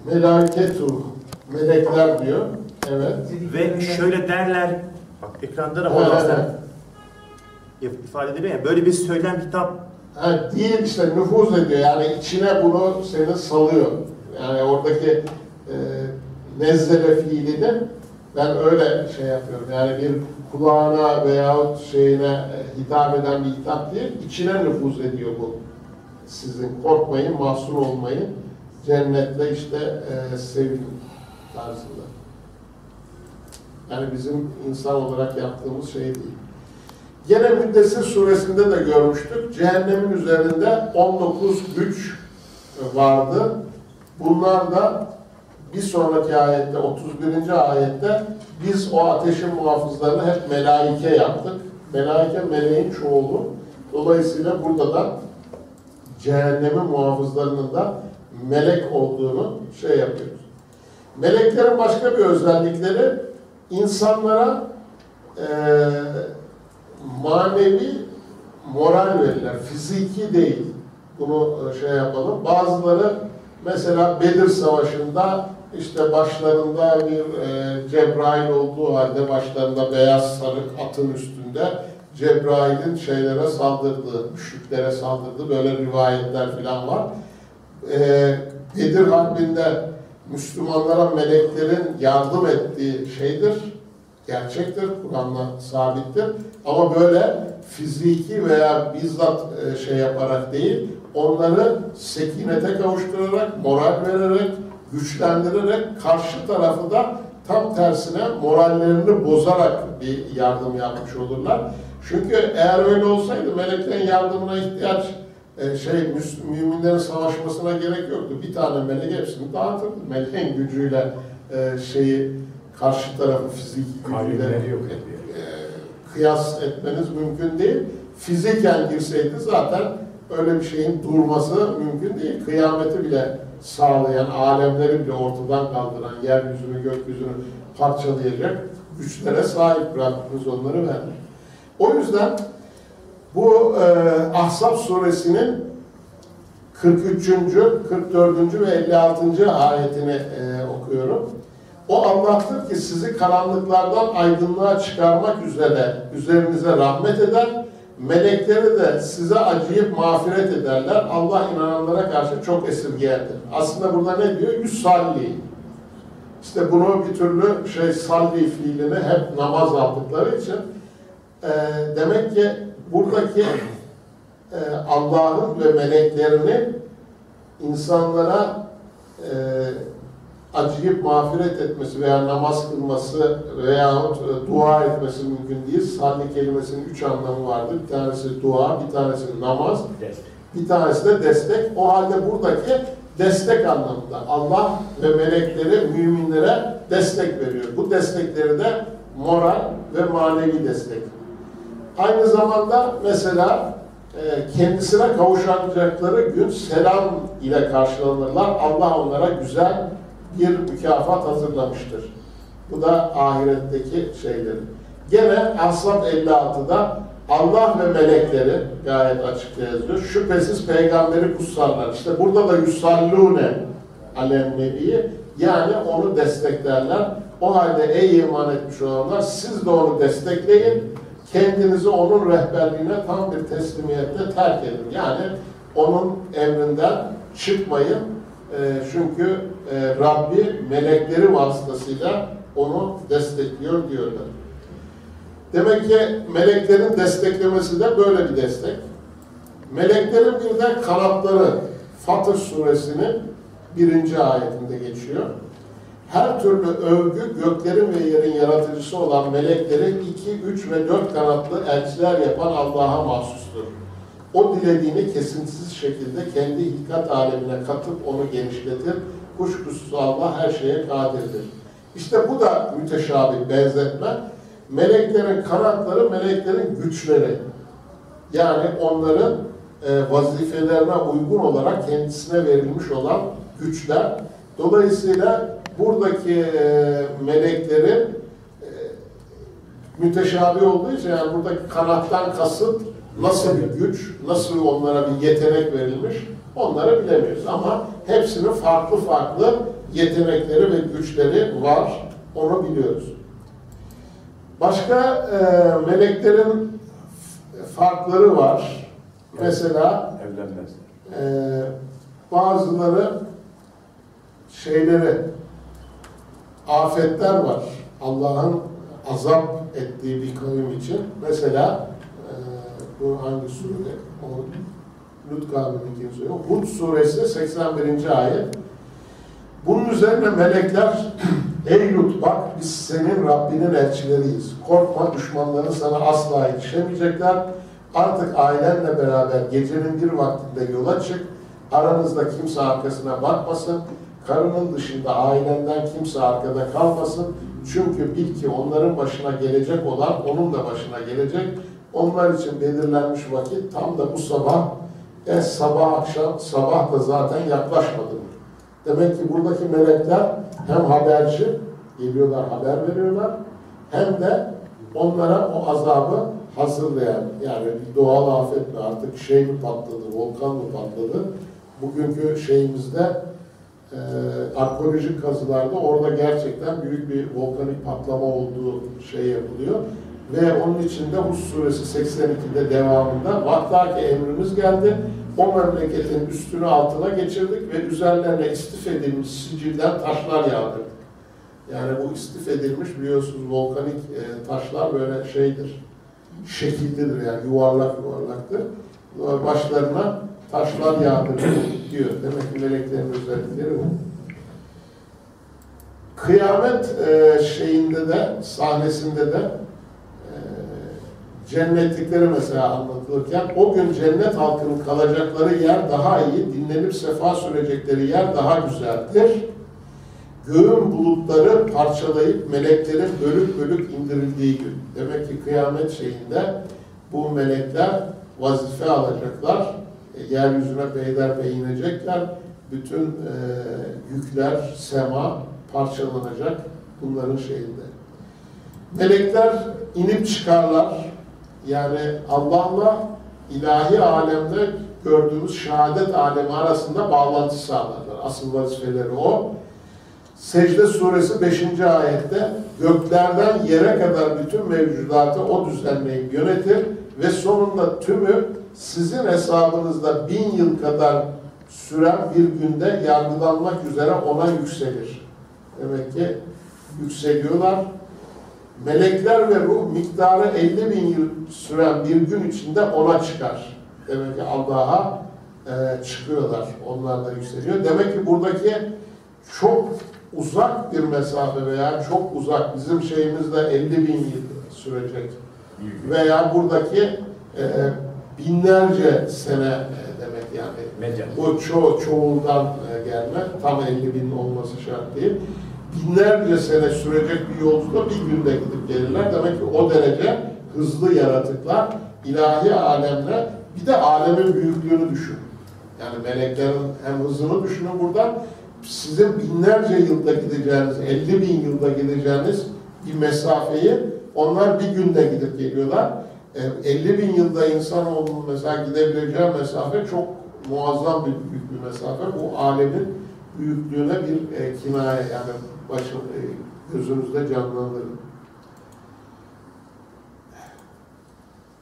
Speaker 1: Melaketu, melekler diyor. Evet.
Speaker 6: Ve şöyle derler, bak ekranda da
Speaker 1: Evet, evet.
Speaker 6: ifade ediyor ya, böyle bir söylem hitap
Speaker 1: Ha, değil işte nüfuz ediyor yani içine bunu seni salıyor. Yani oradaki e, nezzele fiili de ben öyle şey yapıyorum. Yani bir kulağına veyahut şeyine e, hitap eden bir hitap değil, içine nüfuz ediyor bu. Sizin korkmayın, mahzun olmayın, cennetle işte e, sevin tarzında. Yani bizim insan olarak yaptığımız şey değil. Gene Müddessir suresinde de görmüştük. Cehennemin üzerinde 19 güç vardı. Bunlar da bir sonraki ayette, 31. ayette biz o ateşin muhafızlarını hep melaike yaptık. Melaike meleğin çoğulu. Dolayısıyla burada da cehennemin muhafızlarının da melek olduğunu şey yapıyoruz. Meleklerin başka bir özellikleri insanlara eee manevi moral verirler. Fiziki değil. Bunu e, şey yapalım. Bazıları mesela Bedir Savaşı'nda işte başlarında bir e, Cebrail olduğu halde başlarında beyaz sarık atın üstünde Cebrail'in şeylere saldırdığı, müşriklere saldırdığı böyle rivayetler falan var. E, Bedir Harbi'nde Müslümanlara meleklerin yardım ettiği şeydir, gerçektir, Kur'an'la sabittir. Ama böyle fiziki veya bizzat e, şey yaparak değil, onları sekinete kavuşturarak, moral vererek, güçlendirerek karşı tarafı da tam tersine morallerini bozarak bir yardım yapmış olurlar. Çünkü eğer öyle olsaydı meleklerin yardımına ihtiyaç e, şey müminlerin savaşmasına gerek yoktu. Bir tane melek hepsini dağıtırdı. Meleğin gücüyle e, şeyi karşı tarafı fiziki gücüyle
Speaker 3: yok
Speaker 1: e, kıyas etmeniz mümkün değil. Fiziken girseydi zaten öyle bir şeyin durması mümkün değil. Kıyameti bile sağlayan, alemleri bile ortadan kaldıran, yeryüzünü, gökyüzünü parçalayacak güçlere sahip Rabbimiz onları verdi. O yüzden bu e, Ahzab suresinin 43. 44. ve 56. ayetini e, okuyorum. O Allah'tır ki sizi karanlıklardan aydınlığa çıkarmak üzere üzerinize rahmet eder. Melekleri de size acıyıp mağfiret ederler. Allah inananlara karşı çok esirgeyendir. Aslında burada ne diyor? Yusalli. işte bunu bir türlü şey salli fiilini hep namaz aldıkları için e, demek ki buradaki e, Allah'ın ve meleklerinin insanlara e, acıyıp mağfiret etmesi veya namaz kılması veyahut e, dua etmesi mümkün değil. Salli kelimesinin üç anlamı vardır. Bir tanesi dua, bir tanesi namaz, bir tanesi de destek. O halde buradaki destek anlamında. Allah ve melekleri müminlere destek veriyor. Bu destekleri de moral ve manevi destek. Aynı zamanda mesela e, kendisine kavuşacakları gün selam ile karşılanırlar. Allah onlara güzel bir mükafat hazırlamıştır. Bu da ahiretteki şeyleri. Gene Ashab 56'da Allah ve melekleri gayet açıkça yazıyor. Şüphesiz peygamberi kutsarlar. İşte burada da yusallune alem nebiyi yani onu desteklerler. O halde ey iman etmiş olanlar siz de onu destekleyin. Kendinizi onun rehberliğine tam bir teslimiyetle terk edin. Yani onun emrinden çıkmayın. E, çünkü e, Rabbi melekleri vasıtasıyla onu destekliyor diyorlar. Demek ki meleklerin desteklemesi de böyle bir destek. Meleklerin bir de kanatları Fatır suresinin birinci ayetinde geçiyor. Her türlü övgü göklerin ve yerin yaratıcısı olan meleklerin iki, üç ve dört kanatlı elçiler yapan Allah'a mahsustur. O dilediğini kesintisiz şekilde kendi hilkat alemine katıp onu genişletir. Kuşkusuz Allah her şeye kadirdir. İşte bu da müteşabih benzetme. Meleklerin kanatları, meleklerin güçleri. Yani onların e, vazifelerine uygun olarak kendisine verilmiş olan güçler. Dolayısıyla buradaki e, meleklerin e, müteşabih olduğu için yani buradaki kanattan kasıt nasıl bir güç, nasıl onlara bir yetenek verilmiş onları bilemiyoruz. Ama hepsinin farklı farklı yetenekleri ve güçleri var. Onu biliyoruz. Başka e, meleklerin farkları var. Mesela
Speaker 3: Evlenmezler.
Speaker 1: ee, bazıları şeyleri afetler var. Allah'ın azap ettiği bir kavim için. Mesela hangi surede? O Lut kavminin söylüyor. Hud suresi 81. ayet. Bunun üzerine melekler Ey Lut bak biz senin Rabbinin elçileriyiz. Korkma düşmanların sana asla yetişemeyecekler. Artık ailenle beraber gecenin bir vaktinde yola çık. Aranızda kimse arkasına bakmasın. Karının dışında ailenden kimse arkada kalmasın. Çünkü bil ki onların başına gelecek olan onun da başına gelecek. Onlar için belirlenmiş vakit tam da bu sabah. E sabah akşam, sabah da zaten yaklaşmadı? Demek ki buradaki melekler hem haberci, geliyorlar haber veriyorlar, hem de onlara o azabı hazırlayan, yani bir doğal afet mi artık şey mi patladı, volkan mı patladı, bugünkü şeyimizde e, arkeolojik kazılarda orada gerçekten büyük bir volkanik patlama olduğu şey yapılıyor. Ve onun içinde Hud suresi 82'de devamında vaktaki emrimiz geldi. O memleketin üstünü altına geçirdik ve üzerlerine istif edilmiş sicilden taşlar yağdırdık. Yani bu istif edilmiş biliyorsunuz volkanik e, taşlar böyle şeydir, şekillidir yani yuvarlak yuvarlaktır. Başlarına taşlar yağdırdık diyor. Demek ki meleklerin özellikleri bu. Kıyamet e, şeyinde de, sahnesinde de cennetlikleri mesela anlatılırken o gün cennet halkının kalacakları yer daha iyi, dinlenip sefa sürecekleri yer daha güzeldir. Göğün bulutları parçalayıp meleklerin bölük bölük indirildiği gün. Demek ki kıyamet şeyinde bu melekler vazife alacaklar. E, yeryüzüne peyderpey inecekler. Bütün e, yükler, sema parçalanacak bunların şeyinde. Melekler inip çıkarlar. Yani Allah'la ilahi alemde gördüğümüz şehadet alemi arasında bağlantı sağlarlar. Asıl vazifeleri o. Secde suresi 5. ayette göklerden yere kadar bütün mevcudatı o düzenleyip yönetir ve sonunda tümü sizin hesabınızda bin yıl kadar süren bir günde yargılanmak üzere ona yükselir. Demek ki yükseliyorlar. Melekler ve ruh miktarı 50 bin yıl süren bir gün içinde ona çıkar. Demek ki Allah'a e, çıkıyorlar. Onlar da yükseliyor. Demek ki buradaki çok uzak bir mesafe veya çok uzak bizim şeyimizde 50 bin yıl sürecek veya buradaki e, binlerce sene e, demek yani bu ço çoğuldan e, gelme tam 50 bin olması şart değil. Binlerce sene sürecek bir yolculuğa bir günde gidip gelirler. Demek ki o derece hızlı yaratıklar ilahi alemle bir de alemin büyüklüğünü düşün. Yani meleklerin hem hızını düşünün buradan sizin binlerce yılda gideceğiniz, 50 bin yılda gideceğiniz bir mesafeyi onlar bir günde gidip geliyorlar. E, 50 bin yılda insanoğlunun mesela gidebileceği mesafe çok muazzam bir büyük bir mesafe. Bu alemin büyüklüğüne bir e, kinaye yani başı, e, gözünüzde canlandırın.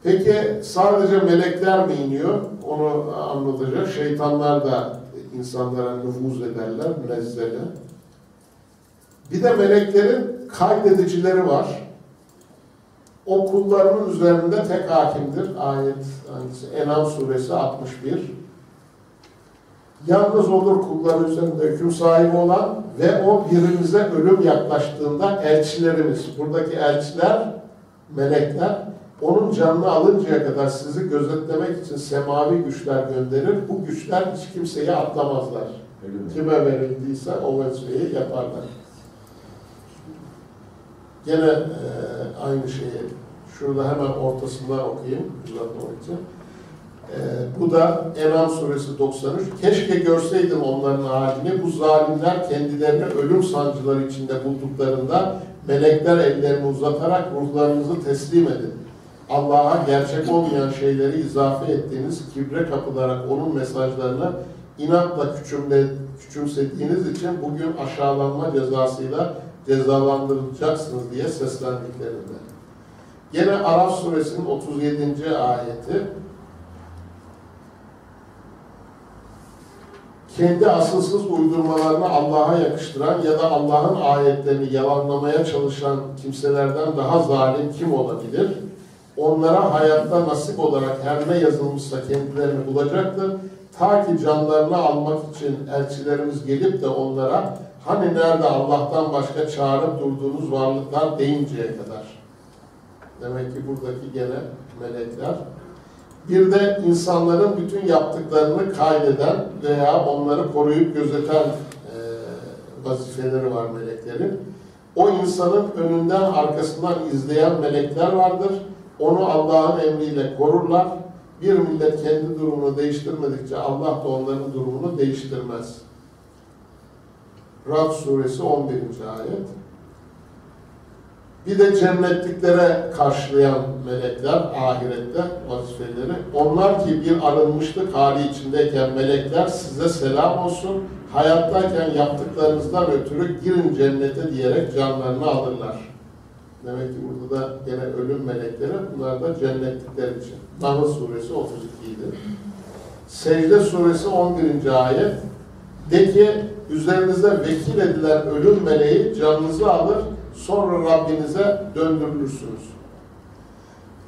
Speaker 1: Peki sadece melekler mi iniyor? Onu anlatacak. Şeytanlar da insanlara nüfuz ederler, münezzele. Bir de meleklerin kaydedicileri var. O kullarının üzerinde tek hakimdir. Ayet? Enam suresi 61. Yalnız olur kulları üzerinde hüküm sahibi olan ve o birimize ölüm yaklaştığında elçilerimiz, buradaki elçiler, melekler, onun canını alıncaya kadar sizi gözetlemek için semavi güçler gönderir. Bu güçler hiç kimseyi atlamazlar. Kime verildiyse o vazifeyi yaparlar. Gene e, aynı şeyi şurada hemen ortasından okuyayım uzatmamak için. E, bu da Enam suresi 93. Keşke görseydim onların halini. Bu zalimler kendilerini ölüm sancıları içinde bulduklarında melekler ellerini uzatarak ruhlarınızı teslim edin. Allah'a gerçek olmayan şeyleri izafe ettiğiniz kibre kapılarak onun mesajlarını inatla küçümle, küçümsediğiniz için bugün aşağılanma cezasıyla cezalandırılacaksınız diye seslendiklerinde. Gene Araf suresinin 37. ayeti kendi asılsız uydurmalarını Allah'a yakıştıran ya da Allah'ın ayetlerini yalanlamaya çalışan kimselerden daha zalim kim olabilir? Onlara hayatta nasip olarak her ne yazılmışsa kendilerini bulacaktır. Ta ki canlarını almak için elçilerimiz gelip de onlara hani nerede Allah'tan başka çağırıp durduğunuz varlıklar deyinceye kadar. Demek ki buradaki gene melekler. Bir de insanların bütün yaptıklarını kaydeden veya onları koruyup gözeten e, vazifeleri var meleklerin. O insanın önünden arkasından izleyen melekler vardır. Onu Allah'ın emriyle korurlar. Bir millet kendi durumunu değiştirmedikçe Allah da onların durumunu değiştirmez. Rad suresi 11. ayet. Bir de cennetliklere karşılayan melekler ahirette vazifeleri. Onlar ki bir arınmışlık hali içindeyken melekler size selam olsun. Hayattayken yaptıklarınızdan ötürü girin cennete diyerek canlarını alırlar. Demek ki burada da gene ölüm melekleri bunlar da cennetlikler için. Nahl suresi 32 idi. Secde suresi 11. ayet. De ki üzerinize vekil edilen ölüm meleği canınızı alır sonra Rabbinize döndürülürsünüz.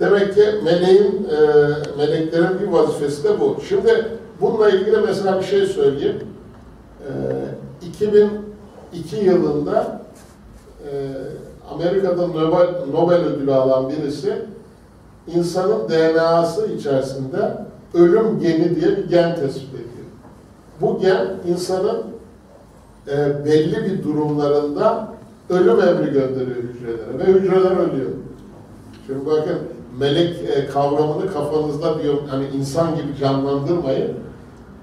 Speaker 1: Demek ki meleğin, e, meleklerin bir vazifesi de bu. Şimdi bununla ilgili mesela bir şey söyleyeyim. E, 2002 yılında e, Amerika'da Nobel, Nobel ödülü alan birisi insanın DNA'sı içerisinde ölüm geni diye bir gen tespit ediyor. Bu gen insanın e, belli bir durumlarında ölüm emri gönderiyor hücrelere ve hücreler ölüyor. Şimdi bakın melek e, kavramını kafanızda diyor hani insan gibi canlandırmayın.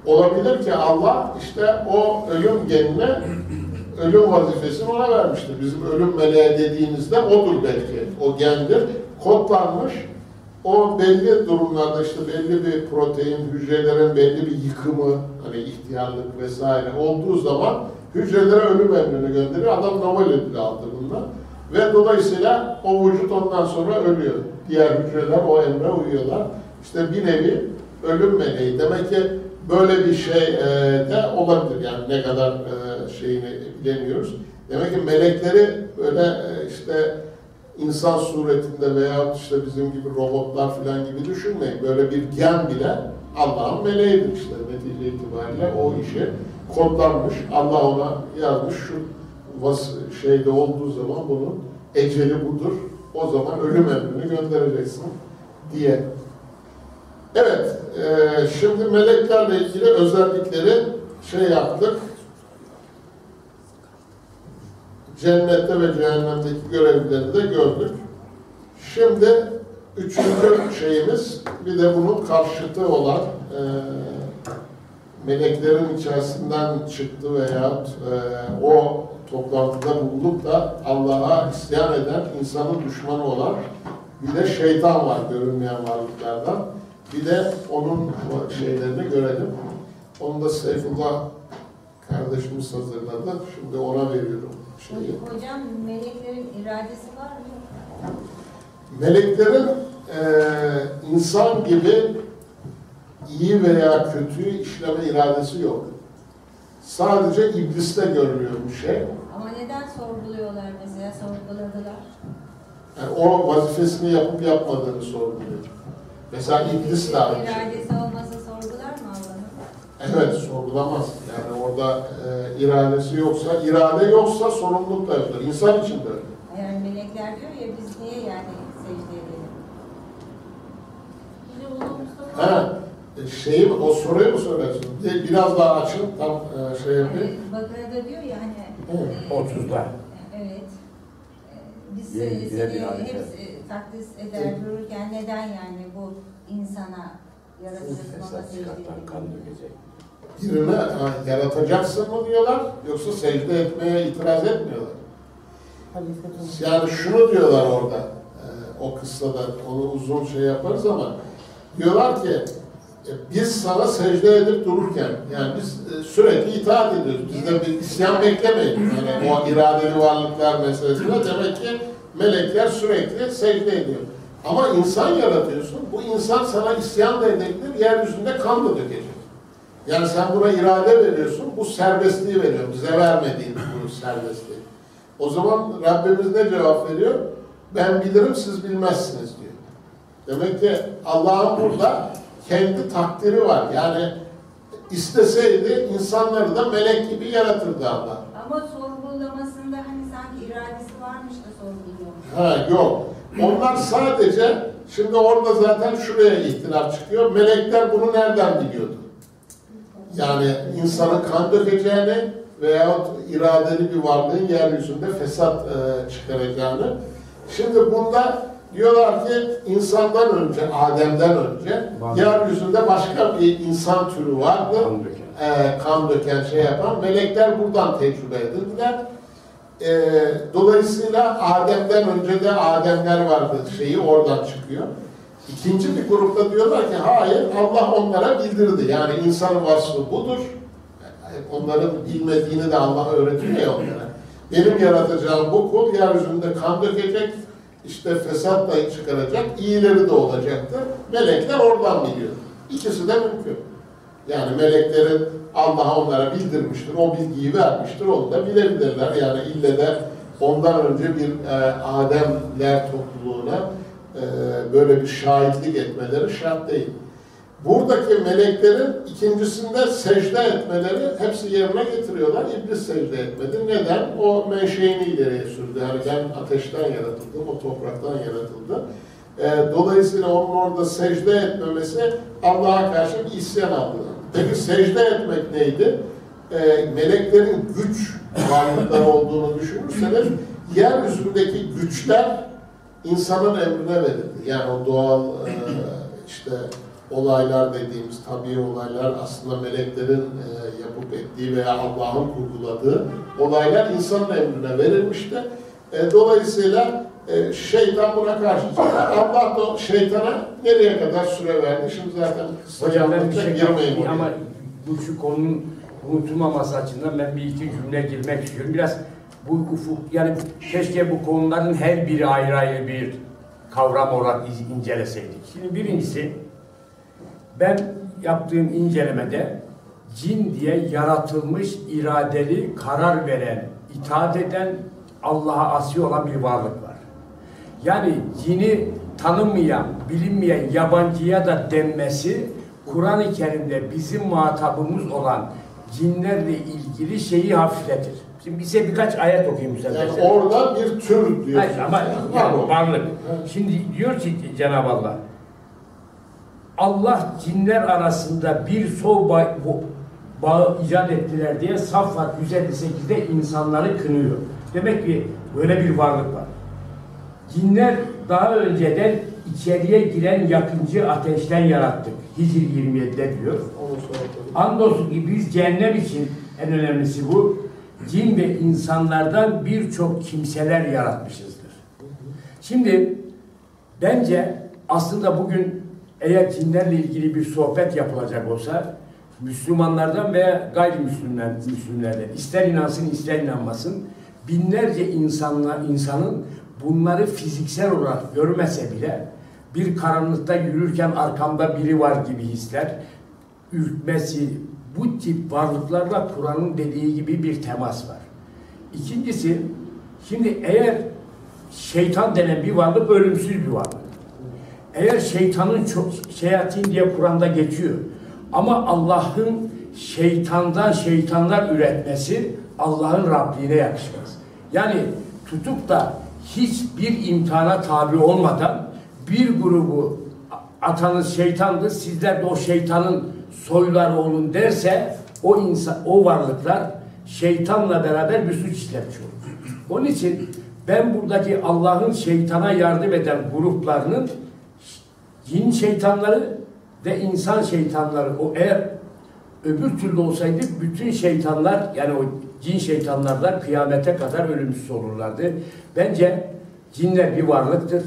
Speaker 1: Olabilir ki Allah işte o ölüm genine ölüm vazifesini ona vermiştir. Bizim ölüm meleği dediğimizde odur belki. O gendir. Kodlanmış. O belli durumlarda işte belli bir protein, hücrelerin belli bir yıkımı, hani ihtiyarlık vesaire olduğu zaman hücrelere ölüm emrini gönderiyor. Adam Nobel ödülü aldı bundan. Ve dolayısıyla o vücut ondan sonra ölüyor. Diğer hücreler o emre uyuyorlar. İşte bir nevi ölüm meleği. Demek ki böyle bir şey e, de olabilir. Yani ne kadar e, şeyini bilemiyoruz. Demek ki melekleri böyle e, işte insan suretinde veya işte bizim gibi robotlar falan gibi düşünmeyin. Böyle bir gen bile Allah'ın meleğidir işte netice itibariyle o işi kodlanmış. Allah ona yazmış şu vas şeyde olduğu zaman bunun eceli budur. O zaman ölüm emrini göndereceksin diye. Evet, e, şimdi meleklerle ilgili özellikleri şey yaptık. Cennette ve cehennemdeki görevlileri de gördük. Şimdi üçüncü şeyimiz, bir de bunun karşıtı olan e, meleklerin içerisinden çıktı veya e, o toplantıda bulunup da Allah'a isyan eden, insanın düşmanı olan bir de şeytan var görünmeyen varlıklardan. Bir de onun şeylerini görelim. Onu da Seyfullah kardeşimiz hazırladı. Şimdi ona veriyorum şeyi.
Speaker 5: Hocam meleklerin iradesi var mı?
Speaker 1: Meleklerin eee, insan gibi iyi veya kötüyü işleme iradesi yok. Sadece ibliste görülüyor bu şey.
Speaker 5: Ama neden sorguluyorlar mesela sorguladılar?
Speaker 1: Yani o vazifesini yapıp yapmadığını sorguluyor. Mesela iblis de aynı şey.
Speaker 5: İradesi olmasa sorgular mı Allah'ın?
Speaker 1: Evet, sorgulamaz. Yani orada eee, iradesi yoksa, irade yoksa sorumluluk da yoktur. İnsan için de öyle.
Speaker 5: Yani melekler diyor ya biz niye yani secde edelim?
Speaker 4: Bir de bunu Mustafa
Speaker 1: Ha, e, şeyi o soruyu mu soruyorsun? Bir- Biraz daha açın, tam eee, şey yapayım.
Speaker 5: Bakara'da diyor ya hani
Speaker 1: Evet.
Speaker 5: e,
Speaker 3: 30'da.
Speaker 5: Evet. E, Biz
Speaker 3: Yine-
Speaker 5: e,
Speaker 3: yine
Speaker 5: seni
Speaker 3: bir
Speaker 5: hep e, takdis eder dururken neden yani bu insana yaratılışına
Speaker 3: Esas
Speaker 5: secde
Speaker 3: kan dökecek.
Speaker 1: birine ha, yaratacaksın mı diyorlar yoksa secde etmeye itiraz etmiyorlar. Yani şunu diyorlar orada e, o kıssada onu uzun şey yaparız ama diyorlar ki e, biz sana secde edip dururken yani biz e, sürekli itaat ediyoruz. Bizde bir isyan beklemeyin. Yani o iradeli varlıklar meselesinde demek ki melekler sürekli secde ediyor. Ama insan yaratıyorsun. Bu insan sana isyan da edebilir, yeryüzünde kan da dökecek. Yani sen buna irade veriyorsun, bu serbestliği veriyor. Bize vermediğin bu serbestliği. O zaman Rabbimiz ne cevap veriyor? Ben bilirim, siz bilmezsiniz diyor. Demek ki Allah'ın burada kendi takdiri var. Yani isteseydi insanları da melek gibi yaratırdı Allah.
Speaker 5: Ama sorgulamasında hani sanki iradesi varmış da sorguluyormuş.
Speaker 1: Ha yok. Onlar sadece, şimdi orada zaten şuraya ihtilaf çıkıyor. Melekler bunu nereden biliyordu? Yani insanın kan dökeceğini veyahut iradeli bir varlığın yeryüzünde fesat e, çıkaracağını. Şimdi bunda diyorlar ki insandan önce, Adem'den önce
Speaker 3: Var.
Speaker 1: yeryüzünde başka bir insan türü vardı.
Speaker 3: Kan döken.
Speaker 1: E, kan döken şey yapan. Melekler buradan tecrübe edildiler. E, dolayısıyla Adem'den önce de Ademler vardı şeyi oradan çıkıyor. İkinci bir grupta diyorlar ki hayır Allah onlara bildirdi. Yani insan vasfı budur. Onların bilmediğini de Allah öğretiyor ya onlara. Benim yaratacağım bu kul yeryüzünde kan dökecek, işte fesat da çıkaracak, iyileri de olacaktır. Melekler oradan biliyor. İkisi de mümkün. Yani meleklerin Allah onlara bildirmiştir, o bilgiyi vermiştir, onu da bilebilirler. Yani ille de ondan önce bir e, Ademler topluluğuna e, böyle bir şahitlik etmeleri şart değil. Buradaki meleklerin ikincisinde secde etmeleri hepsi yerine getiriyorlar. İblis secde etmedi. Neden? O menşeini ileriye sürdü. Yani ben ateşten yaratıldım, o topraktan yaratıldı. E, dolayısıyla onun orada secde etmemesi Allah'a karşı bir isyan algılandı. Peki secde etmek neydi? E, meleklerin güç varlıkları olduğunu düşünürseniz yeryüzündeki güçler insanın emrine verildi. Yani o doğal e, işte olaylar dediğimiz tabii olaylar aslında meleklerin e, yapıp ettiği veya Allah'ın kurguladığı olaylar insanın emrine verilmişti. E, dolayısıyla e, şeytan buna karşı çıktı. Allah da şeytana nereye kadar süre verdi? Şimdi zaten
Speaker 3: Hocam ben bir şey
Speaker 1: oraya.
Speaker 3: ama bu şu konunun unutulmaması açısından ben bir iki cümle girmek istiyorum. Biraz bu ufuk yani keşke bu konuların her biri ayrı ayrı bir kavram olarak inceleseydik. Şimdi birincisi ben yaptığım incelemede cin diye yaratılmış iradeli karar veren itaat eden, Allah'a asi olan bir varlık var. Yani cini tanınmayan, bilinmeyen yabancıya da denmesi Kur'an-ı Kerim'de bizim muhatabımız olan cinlerle ilgili şeyi hafifletir. Şimdi bize birkaç ayet okuyayım müsaade
Speaker 1: Yani
Speaker 3: ederseniz.
Speaker 1: orada bir tür diyor.
Speaker 3: Hayır ama yani varlık. Şimdi diyor ki Cenab-ı Allah Allah cinler arasında bir sol bağ, bağı icat ettiler diye Saffat 158'de insanları kınıyor. Demek ki böyle bir varlık var. Cinler daha önceden içeriye giren yakıncı ateşten yarattık. Hicr 27'de diyor. Andolsun ki biz cehennem için en önemlisi bu. Cin ve insanlardan birçok kimseler yaratmışızdır. Şimdi bence aslında bugün eğer cinlerle ilgili bir sohbet yapılacak olsa Müslümanlardan veya gayrimüslimler Müslümanlardan ister inansın ister inanmasın binlerce insanla insanın bunları fiziksel olarak görmese bile bir karanlıkta yürürken arkamda biri var gibi hisler ürkmesi, bu tip varlıklarla Kur'an'ın dediği gibi bir temas var. İkincisi, şimdi eğer şeytan denen bir varlık ölümsüz bir varlık. Eğer şeytanın çok şeyatin diye Kur'an'da geçiyor. Ama Allah'ın şeytandan şeytanlar üretmesi Allah'ın Rabliğine yakışmaz. Yani tutup da hiçbir imtihana tabi olmadan bir grubu atanız şeytandır, sizler de o şeytanın soyları olun derse o insan, o varlıklar şeytanla beraber bir suç işlemiş olur. Onun için ben buradaki Allah'ın şeytana yardım eden gruplarının cin şeytanları ve insan şeytanları o eğer öbür türlü olsaydı bütün şeytanlar yani o cin şeytanlardan kıyamete kadar ölümsüz olurlardı. Bence cinler bir varlıktır.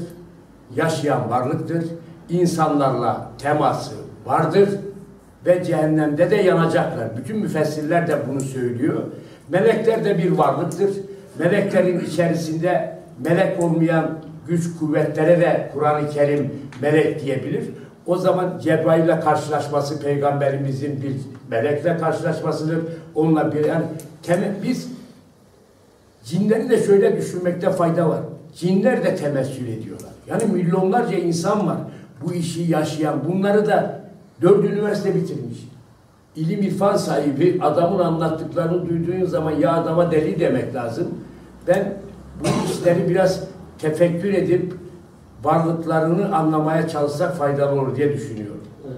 Speaker 3: Yaşayan varlıktır. İnsanlarla teması vardır ve cehennemde de yanacaklar. Bütün müfessirler de bunu söylüyor. Melekler de bir varlıktır. Meleklerin içerisinde melek olmayan güç kuvvetlere de Kur'an-ı Kerim melek diyebilir. O zaman Cebrail'le karşılaşması peygamberimizin bir melekle karşılaşmasıdır. Onunla bir yani temel, biz cinleri de şöyle düşünmekte fayda var. Cinler de temessül ediyorlar. Yani milyonlarca insan var bu işi yaşayan. Bunları da dört üniversite bitirmiş. İlim irfan sahibi adamın anlattıklarını duyduğun zaman ya adama deli demek lazım. Ben bu işleri biraz tefekkür edip varlıklarını anlamaya çalışsak faydalı olur diye düşünüyorum.
Speaker 1: Evet.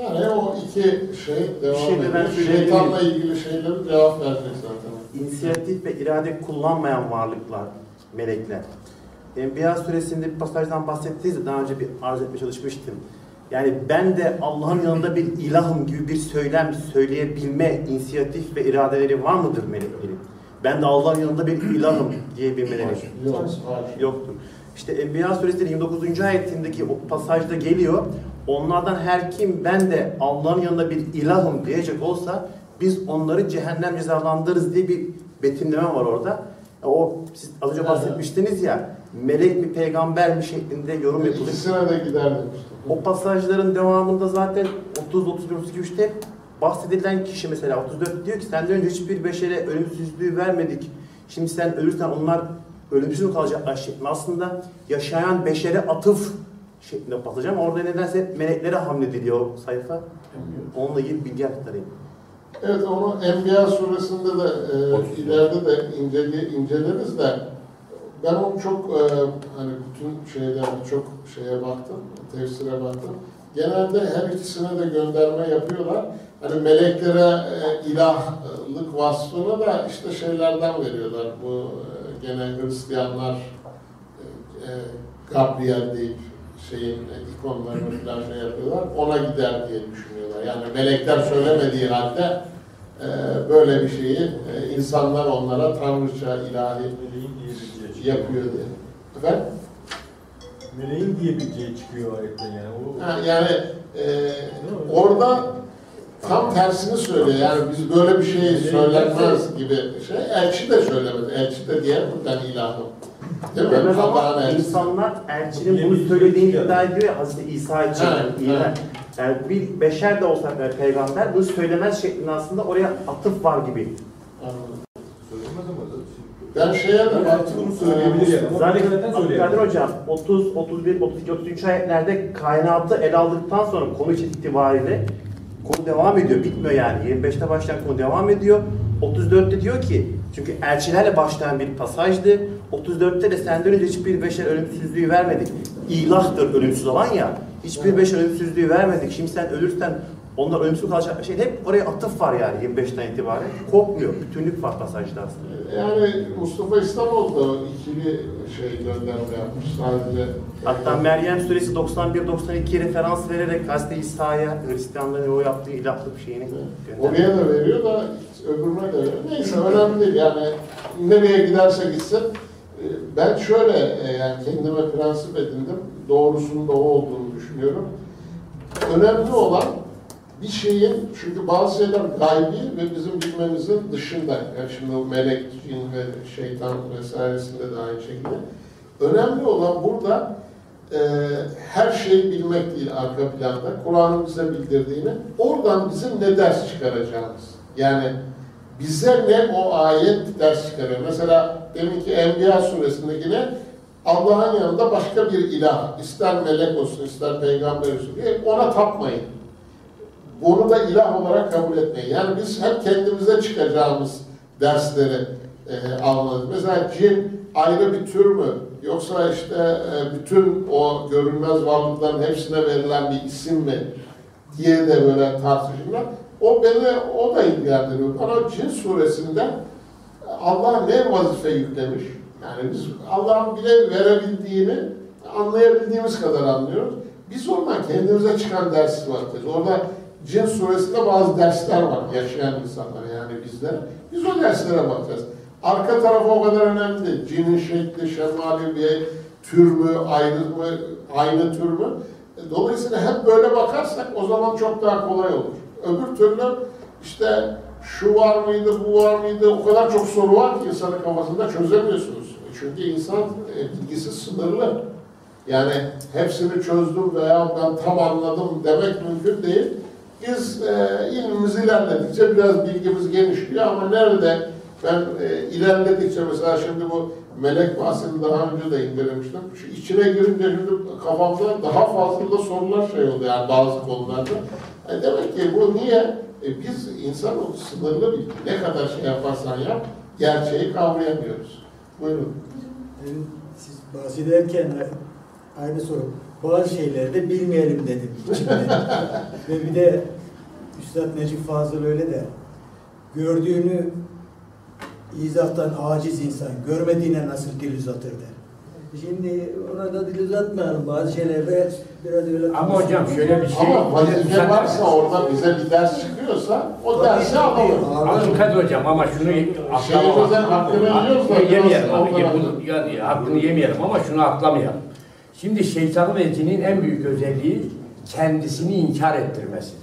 Speaker 1: Yani o iki şey devam
Speaker 6: şey
Speaker 1: ediyor. Şeytanla ilgili şeyleri cevap verecek zaten.
Speaker 6: İnisiyatif ve irade kullanmayan varlıklar, melekler. Enbiya suresinde bir pasajdan bahsettiğiniz de daha önce bir arz etmeye çalışmıştım. Yani ben de Allah'ın yanında bir ilahım gibi bir söylem söyleyebilme inisiyatif ve iradeleri var mıdır meleklerin? Ben de Allah'ın yanında bir ilahım diyebilmeleri
Speaker 1: Yok, var.
Speaker 6: yoktur. İşte Enbiya suresinin 29. ayetindeki o pasajda geliyor. Onlardan her kim ben de Allah'ın yanında bir ilahım diyecek olsa biz onları cehennem cezalandırırız diye bir betimleme var orada. E, O siz az önce bahsetmiştiniz ya melek mi peygamber mi şeklinde yorum yapılıyor.
Speaker 1: İkisine de gider demiştim.
Speaker 6: O pasajların devamında zaten 30 31 32 bahsedilen kişi mesela 34 diyor ki senden önce hiçbir beşere ölümsüzlüğü vermedik. Şimdi sen ölürsen onlar ölümsüz mü kalacaklar şeklinde. Aslında yaşayan beşere atıf şeklinde ama orada nedense meleklere hamlediliyor o sayfa. Onunla ilgili bilgi aktarayım.
Speaker 1: Evet onu Enbiya suresinde de e, ileride de incele, inceleriz de ben onu çok e, hani bütün şeylerde çok şeye baktım, tefsire baktım. Genelde her ikisine de gönderme yapıyorlar. Hani meleklere e, ilahlık vasfını da işte şeylerden veriyorlar. Bu e, gene Hristiyanlar e, e, Gabriel deyip şeyin e, ikonlarını falan şey yapıyorlar. Ona gider diye düşünüyorlar. Yani melekler söylemediği halde e, böyle bir şeyi e, insanlar onlara tanrıça, ilahi
Speaker 7: çıkıyor.
Speaker 1: yapıyor diye. Efendim?
Speaker 7: Meleğin diyebileceği çıkıyor ayetten yani. O,
Speaker 1: Ha, yani e, orada tam tersini söylüyor. Yani biz böyle bir şey söylenmez gibi şey. Elçi de söylemedi. Elçi de diğer ben ilahım. Değil mi?
Speaker 6: Ama
Speaker 1: elçisi.
Speaker 6: insanlar elçinin bunu söylediğini iddia ediyor ya Hazreti İsa için.
Speaker 1: Evet,
Speaker 6: yani
Speaker 1: evet.
Speaker 6: Yani bir beşer de olsa yani peygamber bunu söylemez şeklinde aslında oraya atıf var gibi.
Speaker 1: Anladım.
Speaker 7: söylemez ama
Speaker 1: Ben şeye de baktım.
Speaker 7: bunu söyleyebilir yani. Ama
Speaker 6: Zaten
Speaker 7: zaten
Speaker 6: Kadir
Speaker 7: söyleyemiyor.
Speaker 6: Hocam 30, 31, 32, 33 ayetlerde kainatı ele aldıktan sonra konu itibariyle konu devam ediyor. Bitmiyor yani. 25'te başlayan konu devam ediyor. 34'te diyor ki çünkü elçilerle başlayan bir pasajdı. 34'te de senden önce hiçbir beşer ölümsüzlüğü vermedik. İlahtır ölümsüz olan ya. Hiçbir beşer ölümsüzlüğü vermedik. Şimdi sen ölürsen onlar ölümsüz kalacak şey hep oraya atıf var yani 25'ten itibaren. Kopmuyor. Bütünlük var pasajda aslında.
Speaker 1: Yani Mustafa İstanbul'da ikili şey gönderme yapmış sadece.
Speaker 6: Hatta Meryem suresi 91-92 referans vererek Hazreti İsa'ya Hristiyanların o yaptığı ilahlık şeyini gönderdi.
Speaker 1: Oraya da veriyor da öbürüne de veriyor. Neyse önemli değil yani nereye giderse gitsin. e, Ben şöyle e, yani kendime prensip edindim. Doğrusunun da o olduğunu düşünüyorum. Önemli olan bir şeyin çünkü bazı şeyler gaybi ve bizim bilmemizin dışında. Yani şimdi o melek, cin ve şeytan vesairesinde de aynı şekilde. Önemli olan burada e, her şeyi bilmek değil arka planda. Kur'an'ın bize bildirdiğini, oradan bizim ne ders çıkaracağımız. Yani bize ne o ayet ders çıkarıyor. Mesela deminki Enbiya suresindekine Allah'ın yanında başka bir ilah, ister melek olsun, ister peygamber olsun diye ona tapmayın. Bunu da ilah olarak kabul etmeyin. Yani biz hep kendimize çıkacağımız dersleri e, almalıyız. Mesela cin ayrı bir tür mü? Yoksa işte e, bütün o görünmez varlıkların hepsine verilen bir isim mi? diye de böyle tartışırlar. O beni, o da ilgilendiriyor. Bana cin suresinde Allah ne vazife yüklemiş? Yani biz Allah'ın bile verebildiğini anlayabildiğimiz kadar anlıyoruz. Biz ondan kendimize çıkan dersi var. Orada Cin suresinde bazı dersler var yaşayan insanlara yani bizlere. Biz o derslere bakacağız. Arka tarafı o kadar önemli değil. Cinin şekli, şemali bir tür mü, ayrı mı, aynı tür mü? Dolayısıyla hep böyle bakarsak o zaman çok daha kolay olur. Öbür türlü işte şu var mıydı, bu var mıydı, o kadar çok soru var ki insanın kafasında çözemiyorsunuz. Çünkü insan e, bilgisi sınırlı. Yani hepsini çözdüm veya ben tam anladım demek mümkün değil. Biz e, ilmimiz ilerledikçe biraz bilgimiz genişliyor ama nerede ben e, ilerledikçe mesela şimdi bu melek bahsini daha önce de incelemiştim. Şu içine girince şimdi kafamda daha fazla da sorular şey oldu yani bazı konularda. E, demek ki bu niye? E, biz insan sınırlı bir ne kadar şey yaparsan yap gerçeği kavrayamıyoruz. Buyurun.
Speaker 7: Yani siz bahsederken aynı soru. Bazı şeyleri de bilmeyelim dedim içimde. Ve bir de Üstad Necip Fazıl öyle de gördüğünü izahtan aciz insan görmediğine nasıl dil uzatır der. Şimdi orada dil uzatmayalım. Bazı şeylerde biraz öyle...
Speaker 3: Ama hocam şöyle bir şey.
Speaker 1: Ama vazife varsa orada bize bir ders çıkıyorsa o dersi alalım.
Speaker 3: Hakikat hocam ama şunu
Speaker 1: Şeyimizden hakkını yiyoruz da
Speaker 3: yemeyelim hakkını yemeyelim ama şunu atlamayalım. Şimdi şeytanın ve cinin en büyük özelliği kendisini inkar ettirmesidir.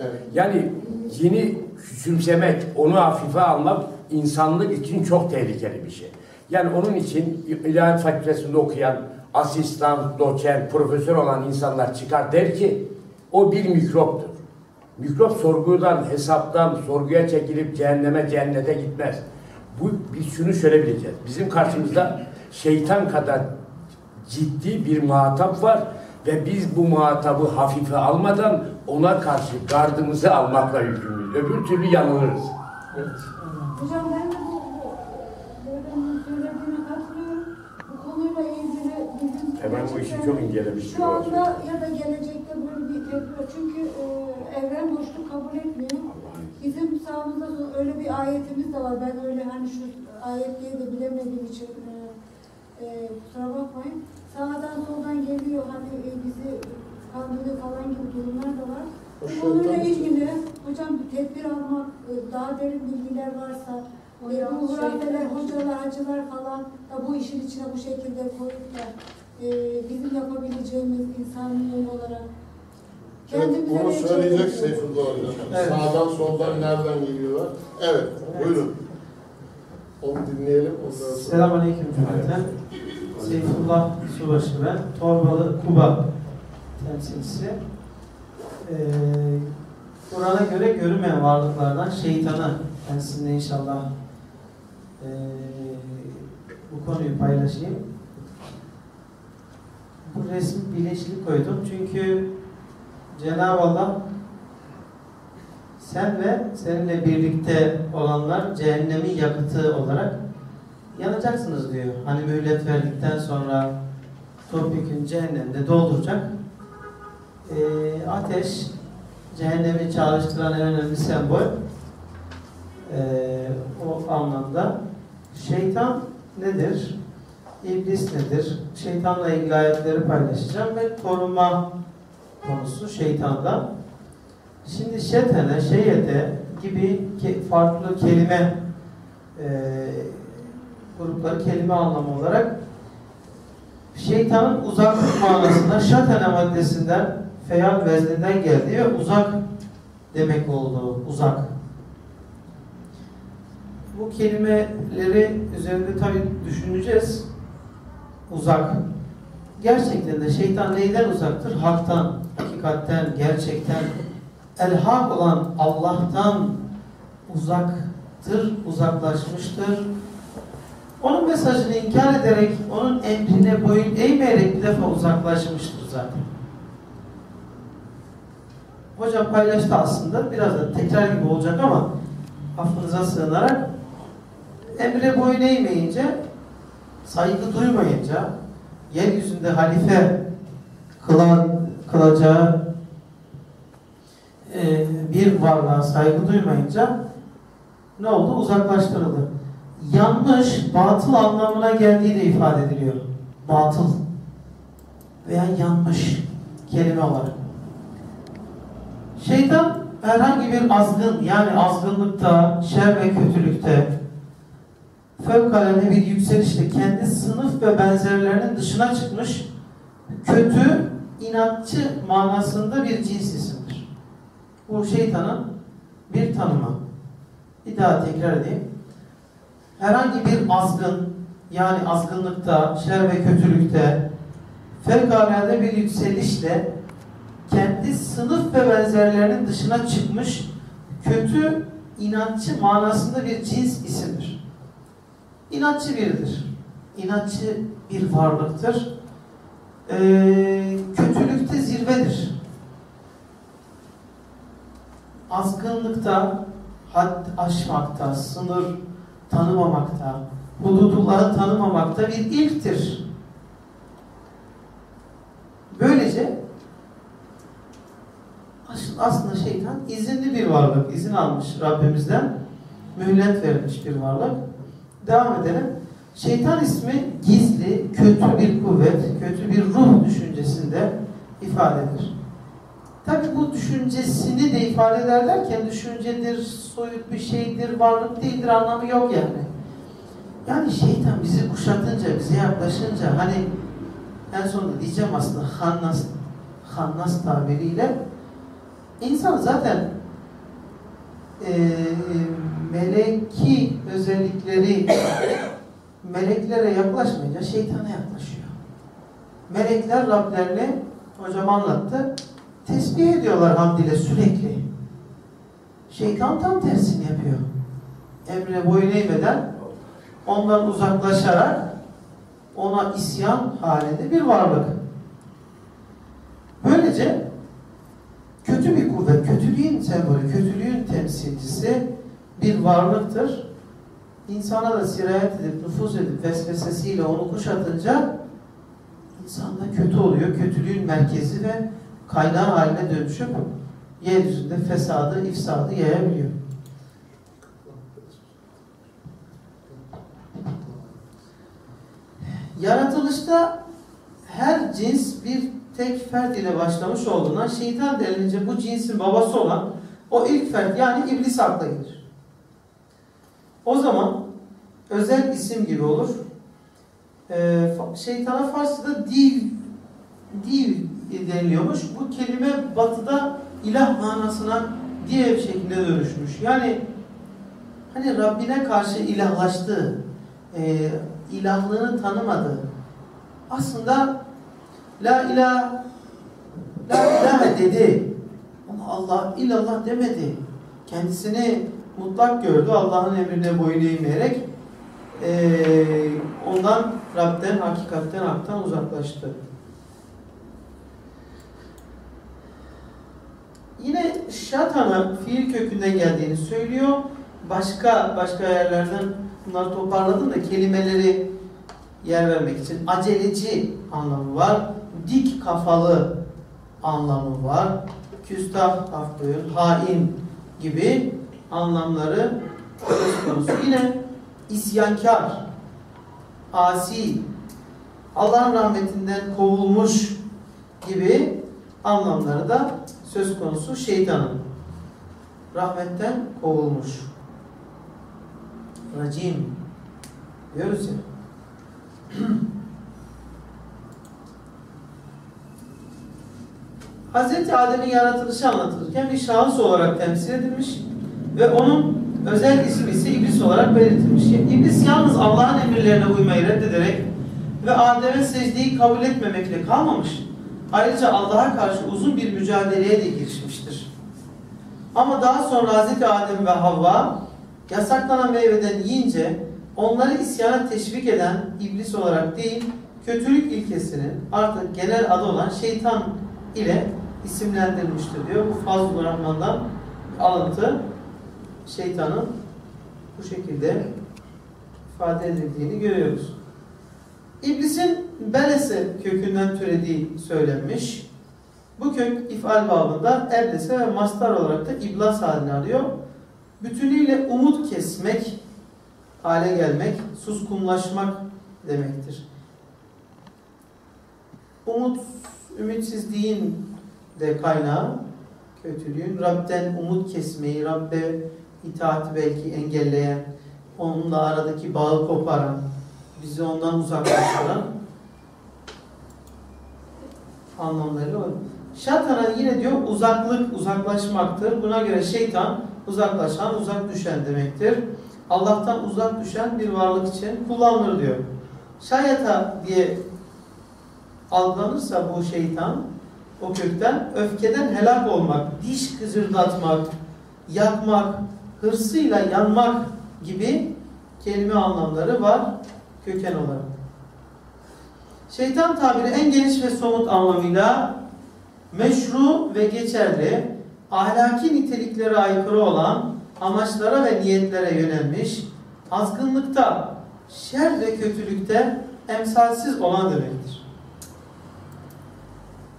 Speaker 1: Evet.
Speaker 3: Yani cini küçümsemek, onu hafife almak insanlık için çok tehlikeli bir şey. Yani onun için İlahiyat Fakültesi'nde okuyan asistan, doçent, profesör olan insanlar çıkar der ki o bir mikroptur. Mikrop sorgudan, hesaptan, sorguya çekilip cehenneme, cennete gitmez. Bu, biz şunu şöyle bileceğiz. Bizim karşımızda şeytan kadar ciddi bir muhatap var ve biz bu muhatabı hafife almadan ona karşı gardımızı almakla yükümlüyüz. Öbür türlü yanılırız.
Speaker 8: Hocam ben de bu, bu söylediğine katılıyorum. Bu konuyla ilgili bizim
Speaker 3: ben bu işi çok incelemiş
Speaker 8: Şu anda ya da gelecekte böyle bir tepki çünkü e, evren boşluk kabul etmiyor. Bizim sağımızda öyle bir ayetimiz de var. Ben öyle hani şu ayet diye de bilemediğim için e, e, kusura bakmayın. Sağdan soldan geliyor hani e, bizi kandırıyor falan gibi durumlar da var.
Speaker 1: O
Speaker 8: Bu konuyla
Speaker 1: şeytan-
Speaker 8: ilgili hocam bir tedbir almak, e, daha derin bilgiler varsa e,
Speaker 4: Hocam,
Speaker 8: bu hurafeler,
Speaker 4: şeytan-
Speaker 8: hocalar, hacılar falan da bu işin içine bu şekilde koyup da e, bizim yapabileceğimiz insani olarak
Speaker 1: Evet,
Speaker 8: kendimize
Speaker 1: bunu
Speaker 8: ne
Speaker 1: söyleyecek
Speaker 8: çekebiliriz?
Speaker 1: Seyfullah Hocam.
Speaker 2: Evet.
Speaker 1: Sağdan soldan nereden geliyorlar? Evet, buyurun. Onu dinleyelim. Ondan sonra.
Speaker 2: Selamünaleyküm cümleten. Seyfullah Subaşı ben. Torbalı Kuba temsilcisi. Ee, Kur'an'a göre görünmeyen varlıklardan şeytanı ben sizinle inşallah ee, bu konuyu paylaşayım. Bu resmi bilinçli koydum çünkü Cenab-ı Allah sen ve seninle birlikte olanlar cehennemin yakıtı olarak yanacaksınız diyor. Hani mühlet verdikten sonra topyekun cehennemde dolduracak. Ee, ateş cehennemi çalıştıran en önemli sembol. Ee, o anlamda şeytan nedir? İblis nedir? Şeytanla ilgili ayetleri paylaşacağım ve korunma konusu şeytandan. Şimdi şetene, şeyete gibi farklı kelime e, grupları kelime anlamı olarak şeytanın uzaklık manasında şatene maddesinden feyal vezninden geldiği ve uzak demek olduğu uzak. Bu kelimeleri üzerinde tabi düşüneceğiz. Uzak. Gerçekten de şeytan neyden uzaktır? Haktan, hakikatten, gerçekten, el hak olan Allah'tan uzaktır, uzaklaşmıştır. Onun mesajını inkar ederek, onun emrine boyun eğmeyerek bir defa uzaklaşmıştır zaten. Hocam paylaştı aslında, biraz da tekrar gibi olacak ama affınıza sığınarak emre boyun eğmeyince, saygı duymayınca, yeryüzünde halife kılan, kılacağı e, bir varlığa saygı duymayınca ne oldu? Uzaklaştırıldı. Yanlış, batıl anlamına geldiği de ifade ediliyor. Batıl veya yanlış kelime olarak. Şeytan herhangi bir azgın yani azgınlıkta, şer ve kötülükte fevkalade bir yükselişte kendi sınıf ve benzerlerinin dışına çıkmış kötü, inatçı manasında bir cins isimdir. Bu şeytanın bir tanımı. Bir daha tekrar edeyim. Herhangi bir azgın, yani azgınlıkta, şer ve kötülükte fevkalade bir yükselişle kendi sınıf ve benzerlerinin dışına çıkmış kötü, inatçı manasında bir cins isimdir. İnatçı biridir. İnatçı bir varlıktır. Ee, kötülükte zirvedir. Azgınlıkta, had aşmakta, sınır tanımamakta, hududulları tanımamakta bir ilktir. Böylece aslında şeytan izinli bir varlık, izin almış Rabbimizden, mühlet verilmiş bir varlık. Devam edelim. Şeytan ismi gizli, kötü bir kuvvet, kötü bir ruh düşüncesinde ifade edilir. Tabi bu düşüncesini de ifade eder derken düşüncedir, soyut bir şeydir, varlık değildir anlamı yok yani. Yani şeytan bizi kuşatınca, bize yaklaşınca hani en sonunda diyeceğim aslında Hannas, Hannas tabiriyle insan zaten e, meleki özellikleri meleklere yaklaşmayınca şeytana yaklaşıyor. Melekler Rablerini hocam anlattı tesbih ediyorlar hamd ile sürekli. Şeytan tam tersini yapıyor. Emre boyun eğmeden ondan uzaklaşarak ona isyan halinde bir varlık. Böylece kötü bir kuvvet, kötülüğün sembolü, kötülüğün temsilcisi bir varlıktır. İnsana da sirayet edip, nüfuz edip, vesvesesiyle onu kuşatınca insanda kötü oluyor. Kötülüğün merkezi ve kaynağı haline dönüşüp yeryüzünde fesadı, ifsadı yayabiliyor. Yaratılışta her cins bir tek fert ile başlamış olduğundan şeytan denilince bu cinsin babası olan o ilk fert yani iblis akla gelir. O zaman özel isim gibi olur. Ee, şeytana Farsça'da div, div deniliyormuş. Bu kelime batıda ilah manasına diye bir şekilde dönüşmüş. Yani hani Rabbine karşı ilahlaştı, e, ilahlığını tanımadı. Aslında la ilah la ilahe dedi. Ama Allah illallah demedi. Kendisini mutlak gördü. Allah'ın emrine boyun eğmeyerek eee, ondan Rab'den, hakikatten, haktan uzaklaştı. Yine şatanın fiil kökünden geldiğini söylüyor. Başka başka yerlerden bunları toparladım da kelimeleri yer vermek için aceleci anlamı var. Dik kafalı anlamı var. Küstah, afboyun, hain gibi anlamları konusu. Yine isyankar, asi, Allah'ın rahmetinden kovulmuş gibi anlamları da söz konusu şeytanın. Rahmetten kovulmuş. Racim diyoruz ya. Hazreti Adem'in yaratılışı anlatılırken bir şahıs olarak temsil edilmiş ve onun özel ismi ise iblis olarak belirtilmiş. İblis yalnız Allah'ın emirlerine uymayı reddederek ve Adem'e secdeyi kabul etmemekle kalmamış. Ayrıca Allah'a karşı uzun bir mücadeleye de girişmiştir. Ama daha sonra Hazreti Adem ve Havva yasaklanan meyveden yiyince onları isyana teşvik eden iblis olarak değil, kötülük ilkesinin artık genel adı olan şeytan ile isimlendirilmiştir diyor. Bu Fazıl Rahman'dan alıntı şeytanın bu şekilde ifade edildiğini görüyoruz. İblisin belese kökünden türediği söylenmiş. Bu kök ifal babında eblese ve mastar olarak da iblas halini alıyor. Bütünüyle umut kesmek, hale gelmek, suskunlaşmak demektir. Umut, ümitsizliğin de kaynağı kötülüğün. Rab'den umut kesmeyi, Rab'be itaati belki engelleyen, onunla aradaki bağı koparan, bizi ondan uzaklaştıran anlamları var. Şatana yine diyor uzaklık, uzaklaşmaktır. Buna göre şeytan uzaklaşan, uzak düşen demektir. Allah'tan uzak düşen bir varlık için kullanılır diyor. Şayata diye algılanırsa bu şeytan o kökten öfkeden helak olmak, diş kızırdatmak, yakmak, hırsıyla yanmak gibi kelime anlamları var köken olarak. Şeytan tabiri en geniş ve somut anlamıyla meşru ve geçerli, ahlaki niteliklere aykırı olan amaçlara ve niyetlere yönelmiş, azgınlıkta, şer ve kötülükte emsalsiz olan demektir.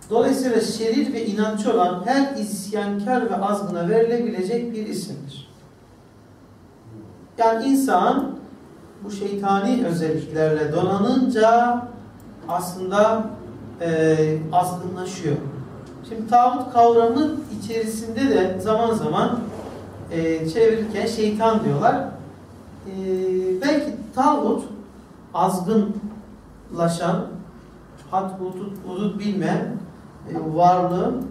Speaker 2: Dolayısıyla şerir ve inançlı olan her isyankar ve azgına verilebilecek bir isimdir. Yani insan bu şeytani özelliklerle donanınca aslında e, azgınlaşıyor. Şimdi tağut kavramı içerisinde de zaman zaman e, çevirirken şeytan diyorlar. E, belki tağut azgınlaşan, hat hudut, hudut bilmeyen e, varlığın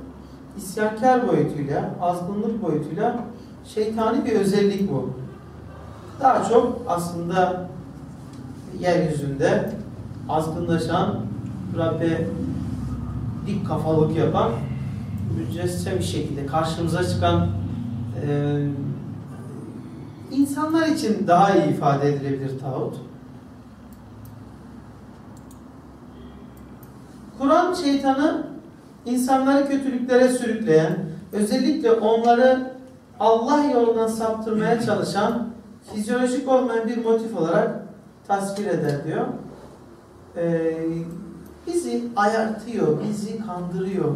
Speaker 2: isyankar boyutuyla, azgınlık boyutuyla şeytani bir özellik bu. Daha çok aslında yeryüzünde azgınlaşan, Rabbe dik kafalık yapan, mücessem bir şekilde karşımıza çıkan e, insanlar için daha iyi ifade edilebilir tağut. Kur'an şeytanı insanları kötülüklere sürükleyen, özellikle onları Allah yolundan saptırmaya çalışan fizyolojik olmayan bir motif olarak tasvir eder diyor. Ee, bizi ayartıyor, bizi kandırıyor,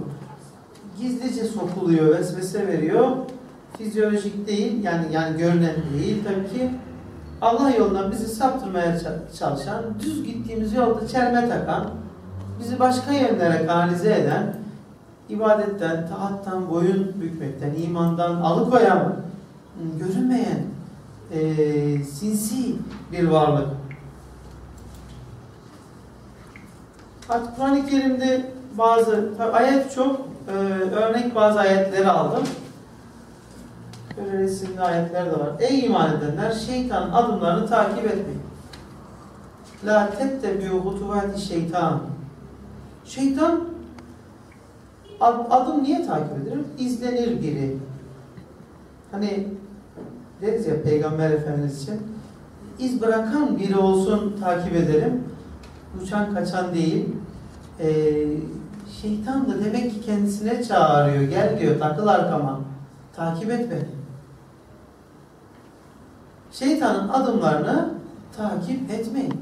Speaker 2: gizlice sokuluyor, vesvese veriyor. Fizyolojik değil, yani yani görünen değil tabii ki. Allah yolundan bizi saptırmaya çalışan, düz gittiğimiz yolda çelme takan, bizi başka yönlere kanalize eden, ibadetten, taattan, boyun bükmekten, imandan alıkoyan, görünmeyen, e, sinsi bir varlık. Artık Kur'an-ı Kerim'de bazı, ayet çok, e, örnek bazı ayetleri aldım. Böyle resimli ayetler de var. Ey iman edenler, şeytanın adımlarını takip etmeyin. La tettebiu hutuvati şeytan. Şeytan adım niye takip edilir? İzlenir biri. Hani deriz ya Peygamber Efendimiz için iz bırakan biri olsun takip edelim. Uçan kaçan değil. Ee, şeytan da demek ki kendisine çağırıyor. Gel diyor takıl arkama. Takip et beni. Şeytanın adımlarını takip etmeyin.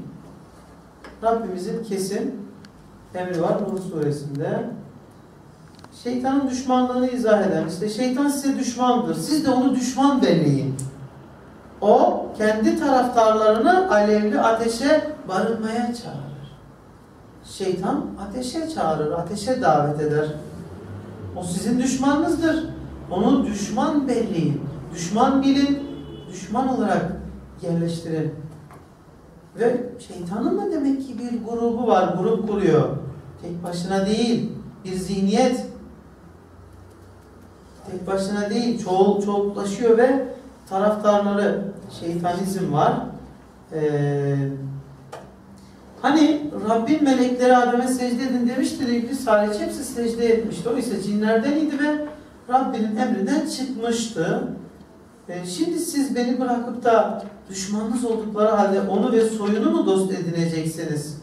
Speaker 2: Rabbimizin kesin emri var Nur suresinde. Şeytanın düşmanlığını izah eden, işte şeytan size düşmandır. Siz de onu düşman belleyin. O kendi taraftarlarını alevli ateşe barınmaya çağırır. Şeytan ateşe çağırır, ateşe davet eder. O sizin düşmanınızdır. Onu düşman belleyin. Düşman bilin, düşman olarak yerleştirin. Ve şeytanın da demek ki bir grubu var, grup kuruyor. Tek başına değil, bir zihniyet. Tek başına değil, çoğul, çoğullaşıyor ve taraftarları, şeytanizm var. Ee, hani Rabbin melekleri Adem'e secde edin demişti de İblis hariç hepsi secde etmişti. O ise cinlerden idi ve Rabbinin emrinden çıkmıştı. Ee, şimdi siz beni bırakıp da düşmanınız oldukları halde onu ve soyunu mu dost edineceksiniz?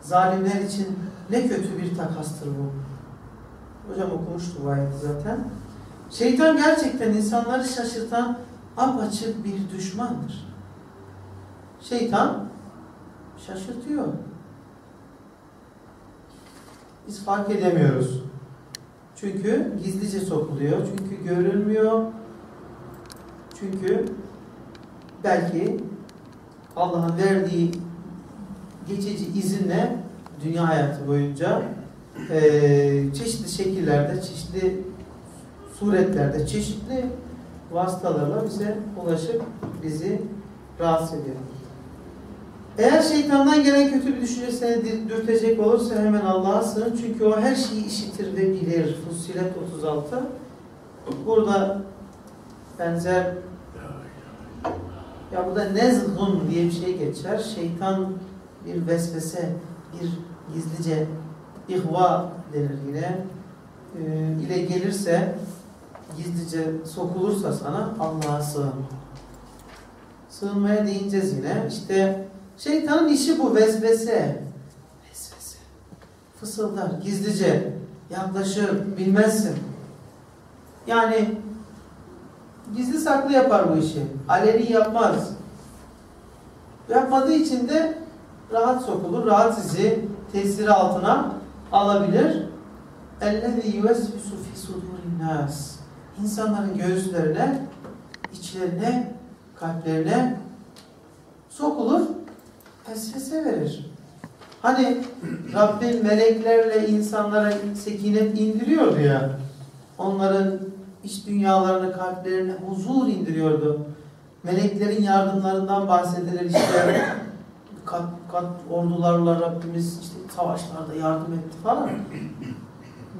Speaker 2: Zalimler için ne kötü bir takastır bu. Hocam okumuştu bu ayeti zaten. Şeytan gerçekten insanları şaşırtan apaçık bir düşmandır. Şeytan şaşırtıyor. Biz fark edemiyoruz. Çünkü gizlice sokuluyor. Çünkü görülmüyor. Çünkü belki Allah'ın verdiği geçici izinle dünya hayatı boyunca eee, çeşitli şekillerde, çeşitli suretlerde, çeşitli vasıtalarla bize ulaşıp bizi rahatsız ediyor. Eğer şeytandan gelen kötü bir düşünce seni dür- dürtecek olursa hemen Allah'a sığın. Çünkü o her şeyi işitir ve bilir. Fussilet 36. Burada benzer ya burada nezhun diye bir şey geçer. Şeytan bir vesvese, bir gizlice ihva denir yine. Ee, ile gelirse gizlice sokulursa sana Allah'a sığın. Sığınmaya değineceğiz yine. İşte şeytanın işi bu vesvese. Vesvese. Fısıldar, gizlice yaklaşır, bilmezsin. Yani gizli saklı yapar bu işi. Aleni yapmaz. Yapmadığı için de rahat sokulur, rahat sizi tesiri altına alabilir. اَلَّذِي يُوَسْوِسُ فِي صُدُورِ النَّاسِ İnsanların göğüslerine, içlerine, kalplerine sokulur, vesvese verir. Hani Rabbin meleklerle insanlara sekinet indiriyordu ya, onların iç dünyalarını, kalplerine huzur indiriyordu. Meleklerin yardımlarından bahsedilir işte kat kat ordularla Rabbimiz işte savaşlarda yardım etti falan.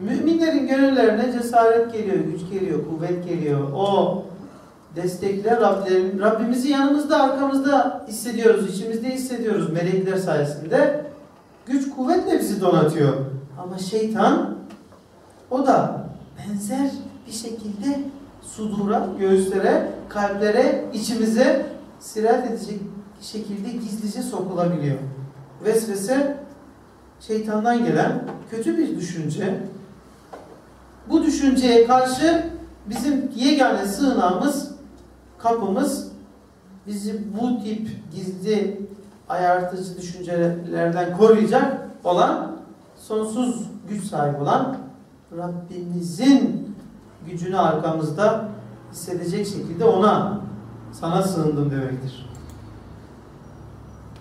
Speaker 2: Müminlerin gönüllerine cesaret geliyor, güç geliyor, kuvvet geliyor. O destekle Rabbim, Rabbimizi yanımızda, arkamızda hissediyoruz, içimizde hissediyoruz melekler sayesinde. Güç kuvvetle bizi donatıyor. Ama şeytan o da benzer bir şekilde sudura, göğüslere, kalplere, içimize sirat edecek şekilde gizlice sokulabiliyor. Vesvese şeytandan gelen kötü bir düşünce. Bu düşünceye karşı bizim yegane sığınağımız, kapımız bizi bu tip gizli ayartıcı düşüncelerden koruyacak olan sonsuz güç sahibi olan Rabbimizin gücünü arkamızda hissedecek şekilde ona sana sığındım demektir.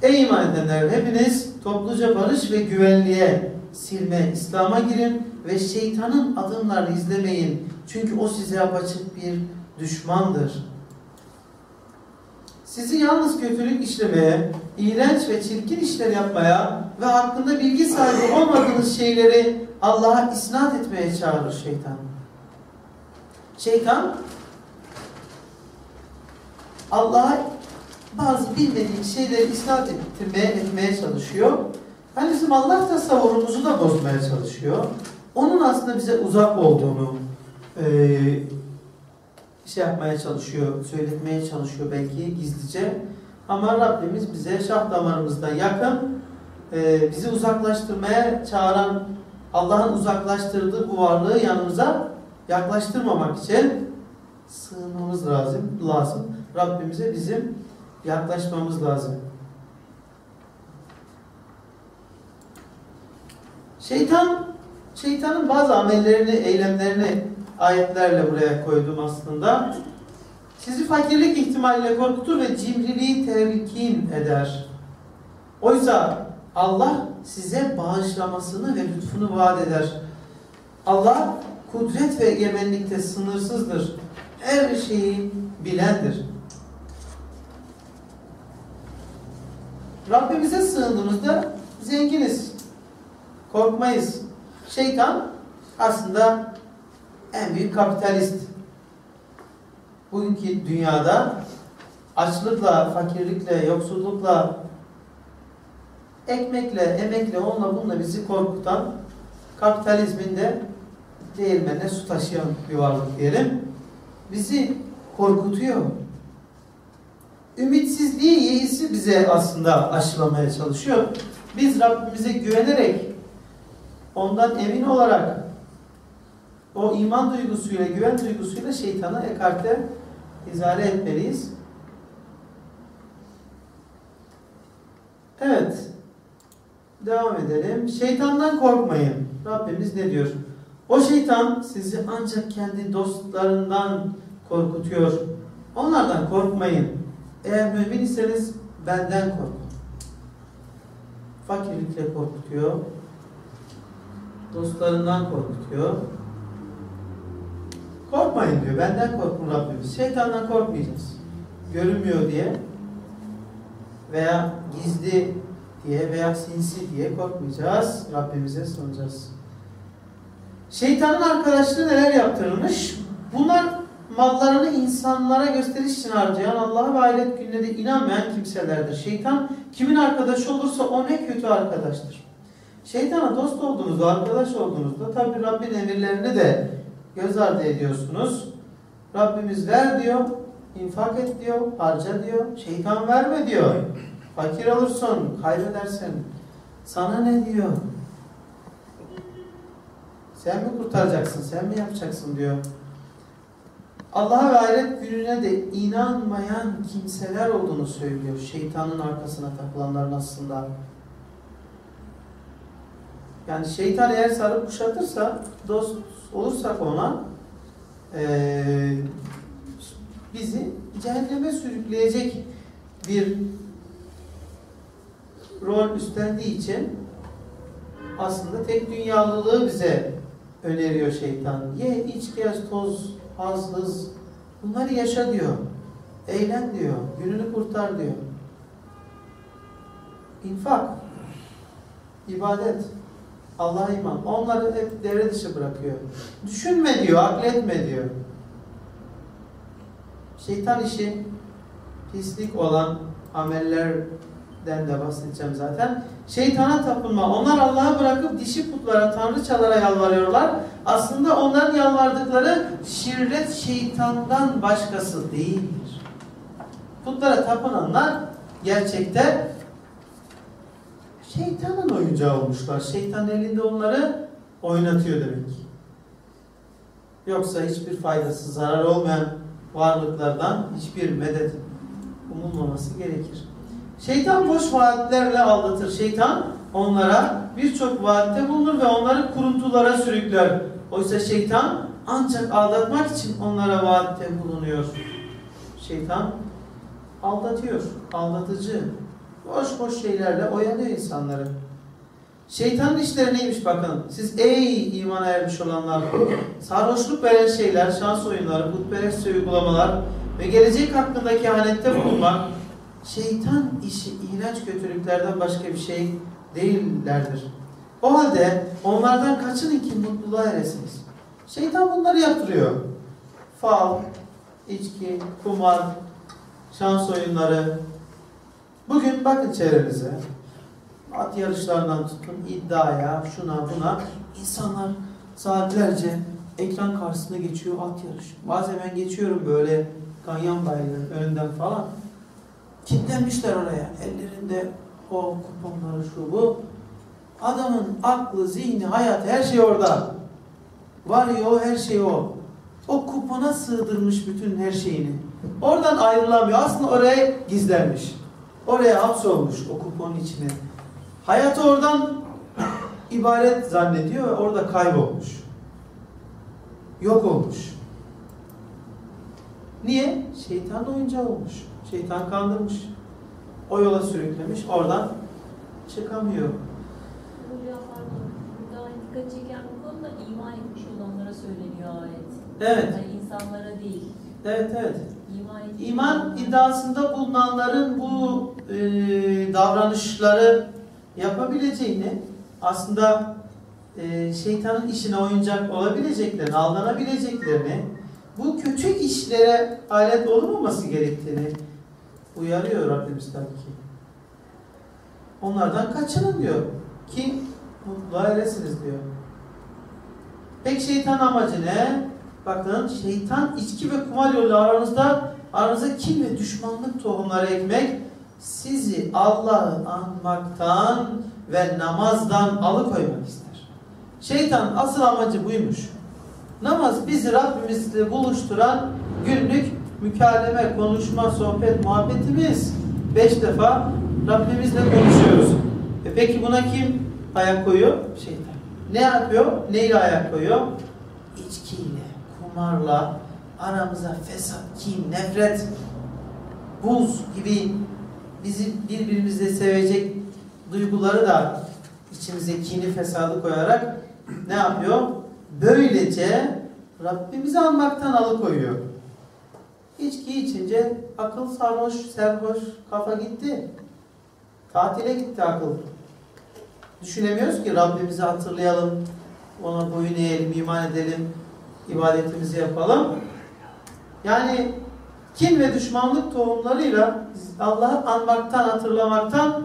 Speaker 2: Ey iman edenler hepiniz topluca barış ve güvenliğe, silme, İslam'a girin ve şeytanın adımlarını izlemeyin. Çünkü o size apaçık bir düşmandır. Sizi yalnız kötülük işlemeye, iğrenç ve çirkin işler yapmaya ve hakkında bilgi sahibi olmadığınız şeyleri Allah'a isnat etmeye çağırır şeytan. Şeytan Allah'a bazı bilmediğimiz şeyleri isnat ettirmeye, etmeye çalışıyor. Hani bizim Allah tasavvurumuzu da bozmaya çalışıyor. Onun aslında bize uzak olduğunu eee şey yapmaya çalışıyor, söyletmeye çalışıyor belki gizlice. Ama Rabbimiz bize şah damarımızda yakın, e, bizi uzaklaştırmaya çağıran, Allah'ın uzaklaştırdığı bu varlığı yanımıza yaklaştırmamak için sığınmamız lazım. lazım. Rabbimize bizim yaklaşmamız lazım. Şeytan, şeytanın bazı amellerini, eylemlerini ayetlerle buraya koydum aslında. Sizi fakirlik ihtimaliyle korkutur ve cimriliği telkin eder. Oysa Allah size bağışlamasını ve lütfunu vaat eder. Allah kudret ve egemenlikte sınırsızdır. Her şeyi bilendir. Rabbimize sığındığımızda zenginiz. Korkmayız. Şeytan aslında en büyük kapitalist. Bugünkü dünyada açlıkla, fakirlikle, yoksullukla, ekmekle, emekle, onunla bununla bizi korkutan kapitalizmin de değirmenine su taşıyan bir varlık diyelim. Bizi korkutuyor. Ümitsizliği, yeisi bize aslında aşılamaya çalışıyor. Biz Rabbimize güvenerek, ondan emin olarak o iman duygusuyla, güven duygusuyla şeytanı ekarte, izale etmeliyiz. Evet. Devam edelim. Şeytandan korkmayın. Rabbimiz ne diyor? O şeytan sizi ancak kendi dostlarından korkutuyor. Onlardan korkmayın. Eğer mümin iseniz benden korkun. Fakirlikle korkutuyor. Dostlarından korkutuyor. Korkmayın diyor. Benden korkun Rabbimiz. Şeytandan korkmayacağız. Görünmüyor diye veya gizli diye veya sinsi diye korkmayacağız. Rabbimize sunacağız. Şeytanın arkadaşlığı neler yaptırılmış? Bunlar mallarını insanlara gösteriş için harcayan, Allah'a ve ahiret gününe de inanmayan kimselerdir. Şeytan kimin arkadaşı olursa o ne kötü arkadaştır. Şeytana dost olduğunuzda, arkadaş olduğunuzda tabi Rabbin emirlerini de göz ardı ediyorsunuz. Rabbimiz ver diyor, infak et diyor, harca diyor. Şeytan verme diyor. Fakir olursun, kaybedersin. Sana ne diyor? Sen mi kurtaracaksın, sen mi yapacaksın diyor. Allah'a ve ahiret gününe de inanmayan kimseler olduğunu söylüyor. Şeytanın arkasına takılanların aslında. Yani şeytan eğer sarıp kuşatırsa, dost olursak ona ee, bizi cehenneme sürükleyecek bir rol üstlendiği için aslında tek dünyalılığı bize öneriyor şeytan. Ye, iç, gez, toz, haz, hız. Bunları yaşa diyor. Eğlen diyor. Gününü kurtar diyor. İnfak, ibadet, Allah'a iman. Onları hep devre dışı bırakıyor. Düşünme diyor, akletme diyor. Şeytan işi pislik olan amellerden de bahsedeceğim zaten. Şeytana tapınma. Onlar Allah'a bırakıp dişi putlara, tanrıçalara yalvarıyorlar. Aslında onların yalvardıkları şirret şeytandan başkası değildir. Putlara tapınanlar gerçekte şeytanın oyuncağı olmuşlar. Şeytan elinde onları oynatıyor demek. Yoksa hiçbir faydası, zarar olmayan varlıklardan hiçbir medet umulmaması gerekir. Şeytan boş vaatlerle aldatır. Şeytan onlara birçok vaatte bulunur ve onları kuruntulara sürükler. Oysa şeytan ancak aldatmak için onlara vaatte bulunuyor. Şeytan aldatıyor, aldatıcı. Boş boş şeylerle oyanıyor insanları. Şeytanın işleri neymiş bakın. Siz ey imana ermiş olanlar, sarhoşluk veren şeyler, şans oyunları, putperest uygulamalar ve gelecek hakkında kehanette bulunmak, şeytan işi iğrenç kötülüklerden başka bir şey değillerdir. O halde onlardan kaçının ki mutluluğa eresiniz. Şeytan bunları yaptırıyor. Fal, içki, kumar, şans oyunları. Bugün bakın çevrenize. At yarışlarından tutun iddiaya, şuna buna. insanlar saatlerce ekran karşısında geçiyor at yarışı. Bazen ben geçiyorum böyle ganyan bayilerin önünden falan. Kitlenmişler oraya. Ellerinde o kuponları şu bu. Adamın aklı, zihni, hayatı her şey orada. Var ya o her şey o. O kupona sığdırmış bütün her şeyini. Oradan ayrılamıyor. Aslında oraya gizlenmiş. Oraya hapsolmuş o kuponun içine. Hayatı oradan ibaret zannediyor ve orada kaybolmuş. Yok olmuş. Niye? Şeytan oyuncağı olmuş. Şeytan kandırmış. O yola sürüklemiş. Oradan çıkamıyor.
Speaker 4: Burada dikkat çeken bu konuda iman etmiş olanlara söyleniyor ayet.
Speaker 2: Evet.
Speaker 4: Yani insanlara değil.
Speaker 2: Evet evet.
Speaker 4: İman
Speaker 2: İman iddiasında bulunanların bu e, davranışları yapabileceğini aslında e, şeytanın işine oyuncak olabileceklerini, aldanabileceklerini, bu kötü işlere alet olmaması gerektiğini uyarıyor Rabbimiz tabii ki. Onlardan kaçının diyor ki mutluğa eresiniz diyor. Peki şeytan amacı ne? Bakın şeytan içki ve kumar yolu aranızda aranıza kin ve düşmanlık tohumları ekmek sizi Allah'ı anmaktan ve namazdan alıkoymak ister. Şeytan asıl amacı buymuş. Namaz bizi Rabbimizle buluşturan günlük mükalleme, konuşma, sohbet, muhabbetimiz. Beş defa Rabbimizle konuşuyoruz. E peki buna kim ayak koyuyor? Şeytan. Ne yapıyor? Neyle ayak koyuyor? İçkiyle, kumarla, aramıza fesat, kin, nefret, buz gibi bizi birbirimizle sevecek duyguları da içimize kini, fesadı koyarak ne yapıyor? Böylece Rabbimizi almaktan alıkoyuyor. İçki içince akıl sarhoş, serhoş, kafa gitti. Tatile gitti akıl. Düşünemiyoruz ki Rabbimizi hatırlayalım, ona boyun eğelim, iman edelim, ibadetimizi yapalım. Yani kin ve düşmanlık tohumlarıyla Allah'ı anmaktan, hatırlamaktan,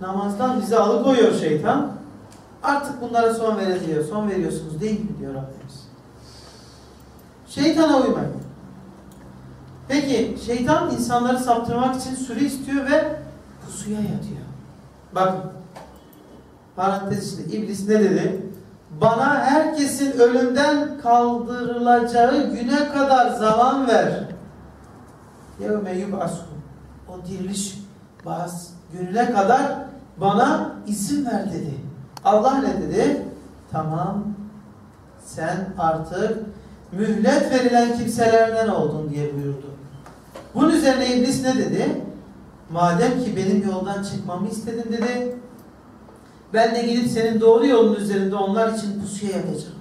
Speaker 2: namazdan bizi alıkoyuyor şeytan. Artık bunlara son veriliyor. Son veriyorsunuz değil mi diyor Rabbimiz. Şeytana uymayın. Peki şeytan insanları saptırmak için sürü istiyor ve pusuya yatıyor. Bakın parantez içinde iblis ne dedi? Bana herkesin ölümden kaldırılacağı güne kadar zaman ver. Yevme yub'asun. O diriliş bazı gününe kadar bana izin ver dedi. Allah ne dedi? Tamam sen artık mühlet verilen kimselerden oldun diye buyurdu. Bunun üzerine iblis ne dedi? Madem ki benim yoldan çıkmamı istedin dedi. Ben de gidip senin doğru yolun üzerinde onlar için pusuya yatacağım.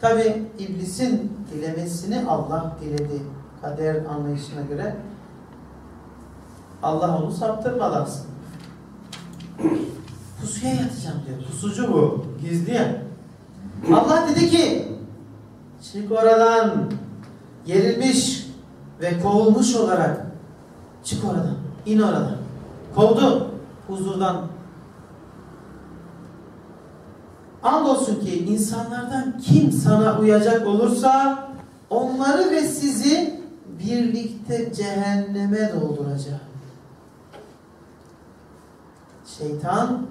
Speaker 2: Tabi iblisin dilemesini Allah diledi. Kader anlayışına göre Allah onu saptırmadı aslında. Pusuya yatacağım diyor. Pusucu bu. Gizli ya. Allah dedi ki çık oradan gerilmiş ve kovulmuş olarak çık oradan. in oradan. Kovdu. Huzurdan Andolsun ki insanlardan kim sana uyacak olursa onları ve sizi birlikte cehenneme dolduracak. Şeytan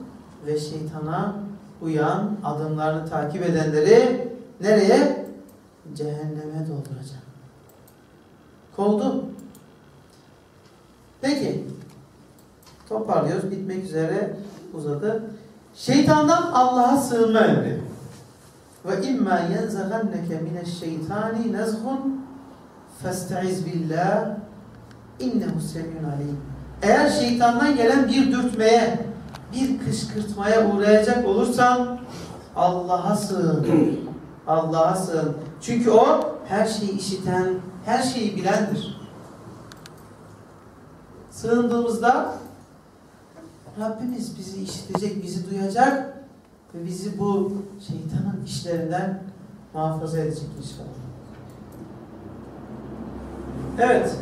Speaker 2: ve şeytana uyan, adımlarını takip edenleri nereye? Cehenneme dolduracak. Kovdu. Peki. Toparlıyoruz. Bitmek üzere uzadı. Şeytandan Allah'a sığınma emri. Ve imma yenzaganneke mineşşeytani nezhun festaiz billah innehu semiyun alim. Eğer şeytandan gelen bir dürtmeye, bir kışkırtmaya uğrayacak olursan Allah'a sığın. Allah'a sığın. Çünkü o her şeyi işiten, her şeyi bilendir. Sığındığımızda Rabbimiz bizi işitecek, bizi duyacak ve bizi bu şeytanın işlerinden muhafaza edecek inşallah. Evet.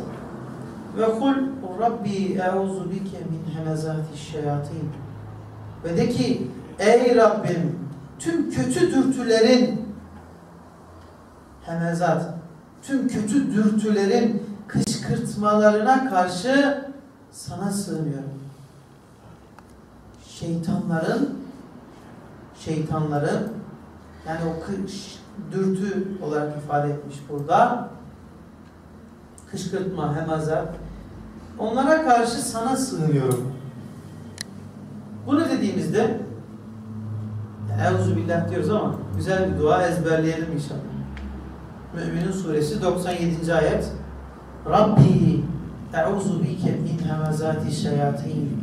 Speaker 2: Ve kul Rabbi e'uzu bike min hemezati şeyatin. Ve de ki ey Rabbim tüm kötü dürtülerin hemezat, tüm kötü dürtülerin, kışkırtmaların kışkırtmalarına karşı sana sığınıyorum. Şeytanların şeytanların yani o kış, dürtü olarak ifade etmiş burada. Kışkırtma, hemaza. Onlara karşı sana sığınıyorum. Bunu dediğimizde Euzu billah diyoruz ama güzel bir dua ezberleyelim inşallah. Müminun suresi 97. ayet. Rabbi e'uzu bike min hemazati şeyatin.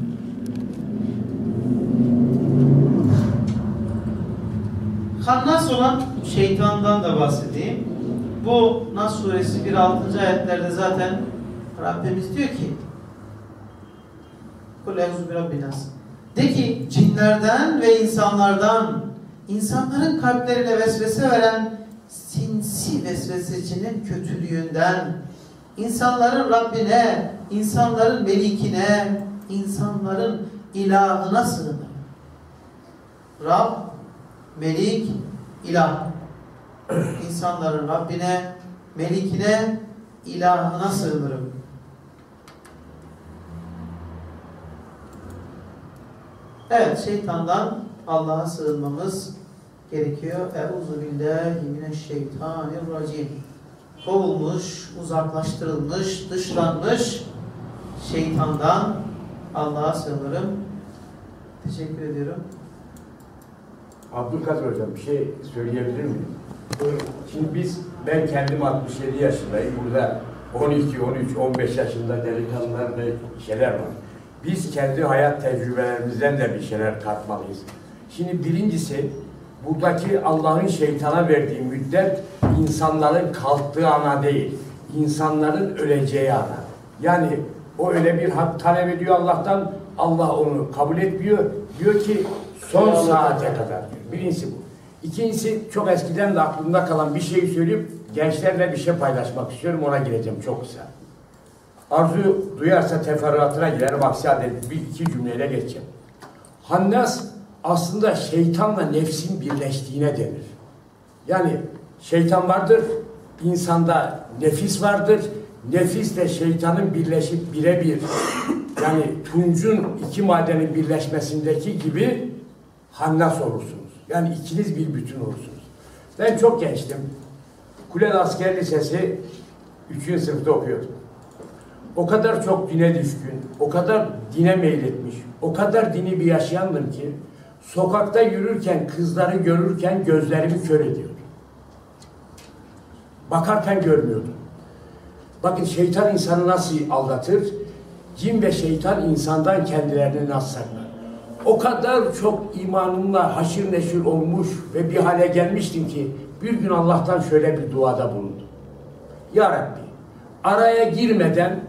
Speaker 2: Hannas olan şeytandan da bahsedeyim. Bu Nas suresi 1-6. ayetlerde zaten Rabbimiz diyor ki Kul euzu bi rabbin nas. De ki cinlerden ve insanlardan insanların kalplerine vesvese veren sinsi vesvesecinin kötülüğünden insanların Rabbine, insanların melikine, insanların ilahına sığınır. Rab, melik, ilah. İnsanların Rabbine, melikine, ilahına sığınırım. Evet, şeytandan Allah'a sığınmamız gerekiyor. Euzu billahi mineşşeytanirracim. Kovulmuş, uzaklaştırılmış, dışlanmış şeytandan Allah'a sığınırım. Teşekkür ediyorum.
Speaker 3: Abdülkadir Hocam bir şey söyleyebilir miyim? Şimdi biz, ben kendim 67 yaşındayım. Burada 12, 13, 15 yaşında delikanlılar ve şeyler var. Biz kendi hayat tecrübelerimizden de bir şeyler katmalıyız. Şimdi birincisi, buradaki Allah'ın şeytana verdiği müddet insanların kalktığı ana değil, insanların öleceği ana. Yani o öyle bir hak talep ediyor Allah'tan, Allah onu kabul etmiyor. Diyor ki son saate kadar. Birincisi bu. İkincisi çok eskiden de aklımda kalan bir şeyi söyleyip gençlerle bir şey paylaşmak istiyorum. Ona gireceğim çok kısa. Arzu duyarsa teferruatına girer. Aksi halde bir iki cümleyle geçeceğim. Hannas aslında şeytanla nefsin birleştiğine denir. Yani şeytan vardır, insanda nefis vardır. Nefisle şeytanın birleşip birebir yani tuncun iki madenin birleşmesindeki gibi hannas olursunuz. Yani ikiniz bir bütün olursunuz. Ben çok gençtim. Kuleli Asker Lisesi 3. sınıfta okuyordum. O kadar çok dine düşkün, o kadar dine meyletmiş, o kadar dini bir yaşayandım ki sokakta yürürken, kızları görürken gözlerimi kör ediyordu. Bakarken görmüyordum. Bakın şeytan insanı nasıl aldatır? Cin ve şeytan insandan kendilerini nasıl saklar? O kadar çok imanımla haşır neşir olmuş ve bir hale gelmiştim ki bir gün Allah'tan şöyle bir duada bulundum. Ya Rabbi araya girmeden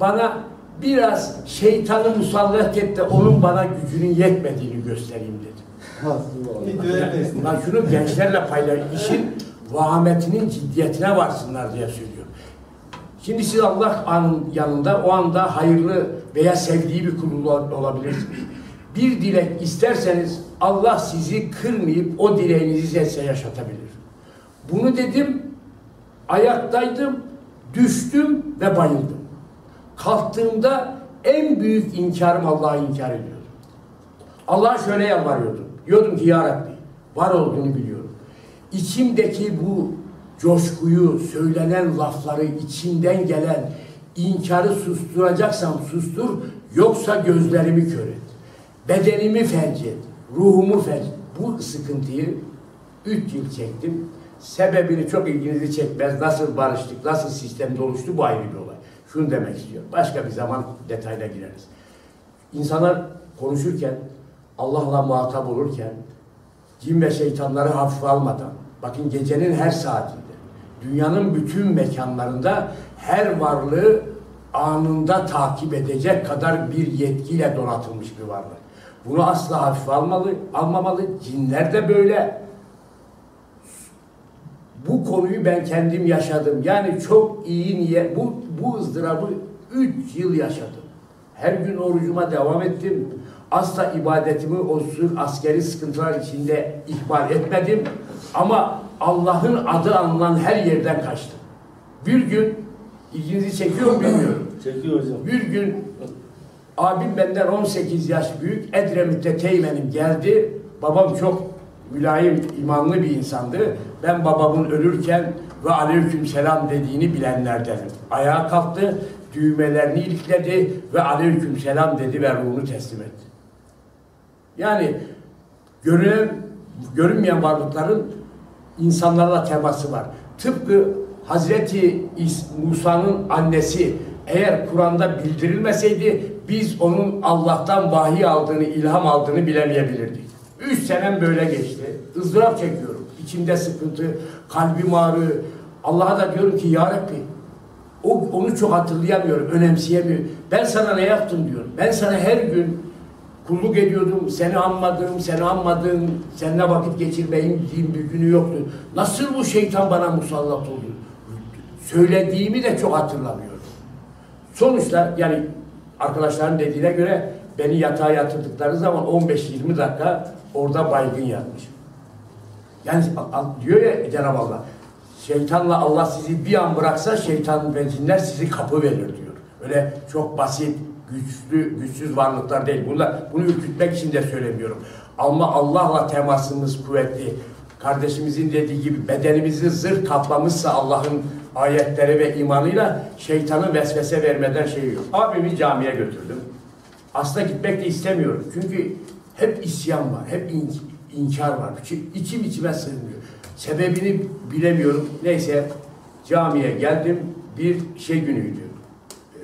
Speaker 3: bana biraz şeytanı musallat et de onun bana gücünün yetmediğini göstereyim dedim. Lan şunu gençlerle paylaş. işin vahametinin ciddiyetine varsınlar diye söylüyorum. Şimdi siz Allah anın yanında o anda hayırlı veya sevdiği bir kul olabilirsiniz. Bir dilek isterseniz Allah sizi kırmayıp o dileğinizi size yaşatabilir. Bunu dedim, ayaktaydım, düştüm ve bayıldım. Kalktığımda en büyük inkarım Allah'a inkar ediyordum. Allah'a şöyle yalvarıyordum. Diyordum ki ya Rabbi, var olduğunu biliyorum. İçimdeki bu coşkuyu, söylenen lafları, içinden gelen inkarı susturacaksam sustur, yoksa gözlerimi kör et. Bedenimi felç et, ruhumu felç et. Bu sıkıntıyı üç yıl çektim. Sebebini çok ilginizi çekmez. Nasıl barıştık, nasıl sistemde oluştu bu ayrı bir olay. Şunu demek istiyorum. Başka bir zaman detayla gireriz. İnsanlar konuşurken, Allah'la muhatap olurken, cin ve şeytanları hafife almadan, bakın gecenin her saatinde, dünyanın bütün mekanlarında her varlığı anında takip edecek kadar bir yetkiyle donatılmış bir varlık. Bunu asla hafife almalı, almamalı. Cinler de böyle. Bu konuyu ben kendim yaşadım. Yani çok iyi niyet, bu, bu ızdırabı üç yıl yaşadım. Her gün orucuma devam ettim. Asla ibadetimi o askeri sıkıntılar içinde ihmal etmedim. Ama Allah'ın adı anılan her yerden kaçtım. Bir gün İlginizi çekiyor mu bilmiyorum.
Speaker 9: Çekiyor hocam.
Speaker 3: Bir gün abim benden 18 yaş büyük Edremit'te teğmenim geldi. Babam çok mülayim, imanlı bir insandı. Ben babamın ölürken ve aleyküm selam dediğini bilenlerdenim. Ayağa kalktı, düğmelerini ilikledi ve aleyküm selam dedi ve ruhunu teslim etti. Yani görünen, görünmeyen varlıkların insanlarla teması var. Tıpkı Hazreti Musa'nın annesi eğer Kur'an'da bildirilmeseydi biz onun Allah'tan vahiy aldığını, ilham aldığını bilemeyebilirdik. Üç senem böyle geçti. ızdırap çekiyorum. İçimde sıkıntı, kalbim ağrıyor. Allah'a da diyorum ki Ya Rabbi o, onu çok hatırlayamıyorum, önemseyemiyorum. Ben sana ne yaptım diyorum. Ben sana her gün kulluk ediyordum, seni anmadım, seni anmadım, seninle vakit geçirmeyin diyeyim bir günü yoktu. Nasıl bu şeytan bana musallat oldu? Söylediğimi de çok hatırlamıyorum. Sonuçta yani arkadaşların dediğine göre beni yatağa yatırdıkları zaman 15-20 dakika orada baygın yatmış. Yani diyor ya Cenab-ı Allah, şeytanla Allah sizi bir an bıraksa şeytan ve sizi kapı verir diyor. Öyle çok basit, güçlü, güçsüz varlıklar değil. Bunlar, bunu ürkütmek için de söylemiyorum. Ama Allah'la temasımız kuvvetli. Kardeşimizin dediği gibi bedenimizi zırh kaplamışsa Allah'ın ayetleri ve imanıyla şeytanın vesvese vermeden şeyi yok. Abimi camiye götürdüm. Aslında gitmek de istemiyorum. Çünkü hep isyan var, hep in- inkar var. İçim, içim içime sığmıyor. Sebebini bilemiyorum. Neyse camiye geldim. Bir şey günüydü. Ee,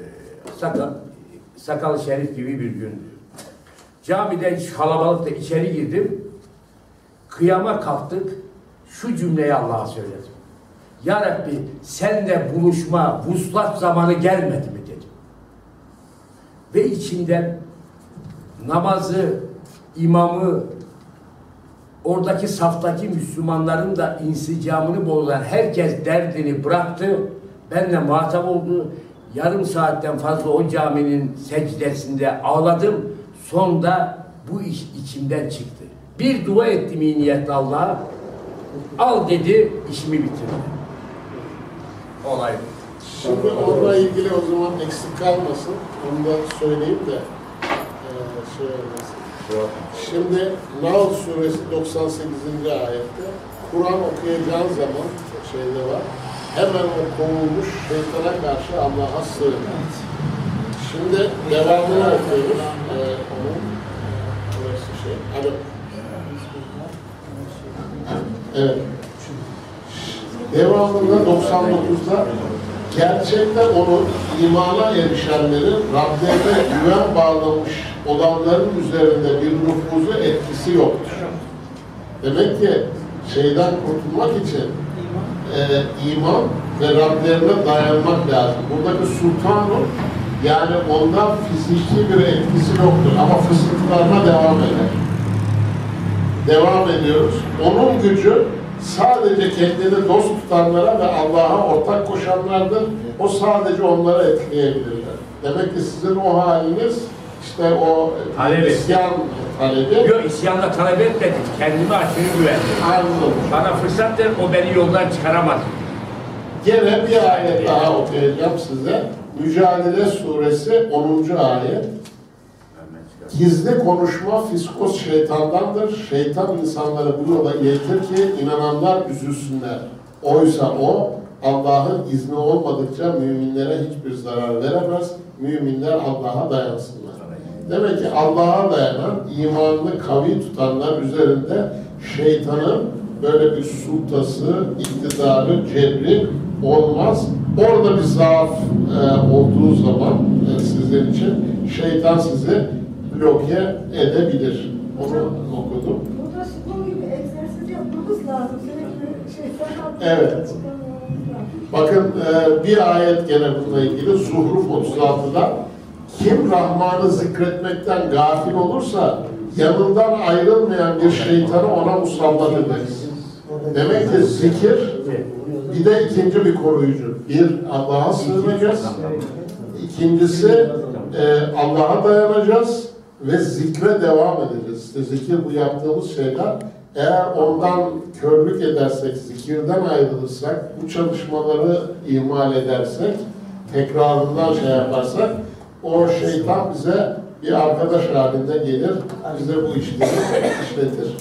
Speaker 3: sakal, sakal şerif gibi bir gündü. Camide kalabalıkta içeri girdim. Kıyama kalktık. Şu cümleyi Allah'a söyledim. Ya Rabbi senle buluşma, vuslat zamanı gelmedi mi dedim. Ve içinden namazı, imamı, oradaki saftaki Müslümanların da insicamını bozan herkes derdini bıraktı. Benle muhatap oldu. Yarım saatten fazla o caminin secdesinde ağladım. Sonunda bu iş içimden çıktı. Bir dua ettim iyi niyetle Allah'a. Al dedi, işimi bitirdi. Olay.
Speaker 1: Şimdi onunla ilgili o zaman eksik kalmasın. Onu da söyleyeyim de eee, şey. Şimdi Nahl suresi 98. ayette Kur'an okuyacağın zaman şeyde var. Hemen o kovulmuş şeytana karşı Allah'a sığın. Şimdi devamını okuyoruz. Eee onun burası şey. Hadi. Evet. Devamında 99'da gerçekten onun imana erişenlerin Rablerine güven bağlamış olanların üzerinde bir nüfuzu etkisi yoktur. Demek ki şeyden kurtulmak için e, iman ve Rablerine dayanmak lazım. Buradaki sultanın yani ondan fiziki bir etkisi yoktur ama fısıltılarına devam eder devam ediyoruz. Onun gücü sadece kendini dost tutanlara ve Allah'a ortak koşanlardır. O sadece onları etkileyebilirler. Demek ki sizin o haliniz işte o
Speaker 3: Talep
Speaker 1: isyan talebi
Speaker 3: Yok isyanda talep etmedim. Kendime aşırı güvendim.
Speaker 1: ayrılır.
Speaker 3: Bana fırsat ver, o beni yoldan çıkaramaz.
Speaker 1: Gene bir ayet daha okuyacağım size. Mücadele suresi 10. ayet. Gizli konuşma fiskos şeytandandır. Şeytan insanları bu yola iletir ki inananlar üzülsünler. Oysa o Allah'ın izni olmadıkça müminlere hiçbir zarar veremez. Müminler Allah'a dayansınlar. Demek ki Allah'a dayanan, imanını kavi tutanlar üzerinde şeytanın böyle bir sultası, iktidarı, cebri olmaz. Orada bir zaaf e, olduğu zaman e, sizin için şeytan sizi bloke edebilir. Onu okudum.
Speaker 8: Burada spor gibi egzersiz yapmamız lazım. Sürekli şey
Speaker 1: Evet. Bakın e, bir ayet gene bununla ilgili Zuhruf 36'da kim Rahman'ı zikretmekten gafil olursa yanından ayrılmayan bir şeytanı ona musallat ederiz. Demek ki zikir bir de ikinci bir koruyucu. Bir Allah'a sığınacağız. İkincisi e, Allah'a dayanacağız ve zikre devam edeceğiz. İşte zikir bu yaptığımız şeyler. Eğer ondan körlük edersek, zikirden ayrılırsak, bu çalışmaları ihmal edersek tekrarından şey yaparsak o şeytan bize bir arkadaş halinde gelir, bize bu işleri işletir.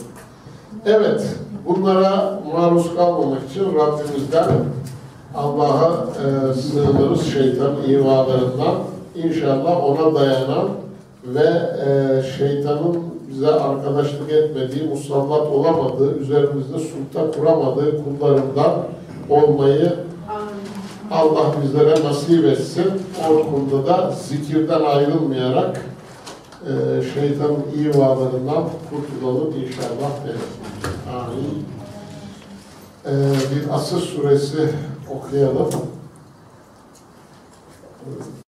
Speaker 1: Evet, bunlara maruz kalmamak için Rabbimizden Allah'a e, sığınırız şeytan ivalarından. İnşallah ona dayanan ve e, şeytanın bize arkadaşlık etmediği, musallat olamadığı, üzerimizde sulta kuramadığı kullarından olmayı Allah bizlere nasip etsin. O konuda da zikirden ayrılmayarak e, şeytanın ivalarından kurtulalım inşallah. Amin. E, bir Asır suresi okuyalım.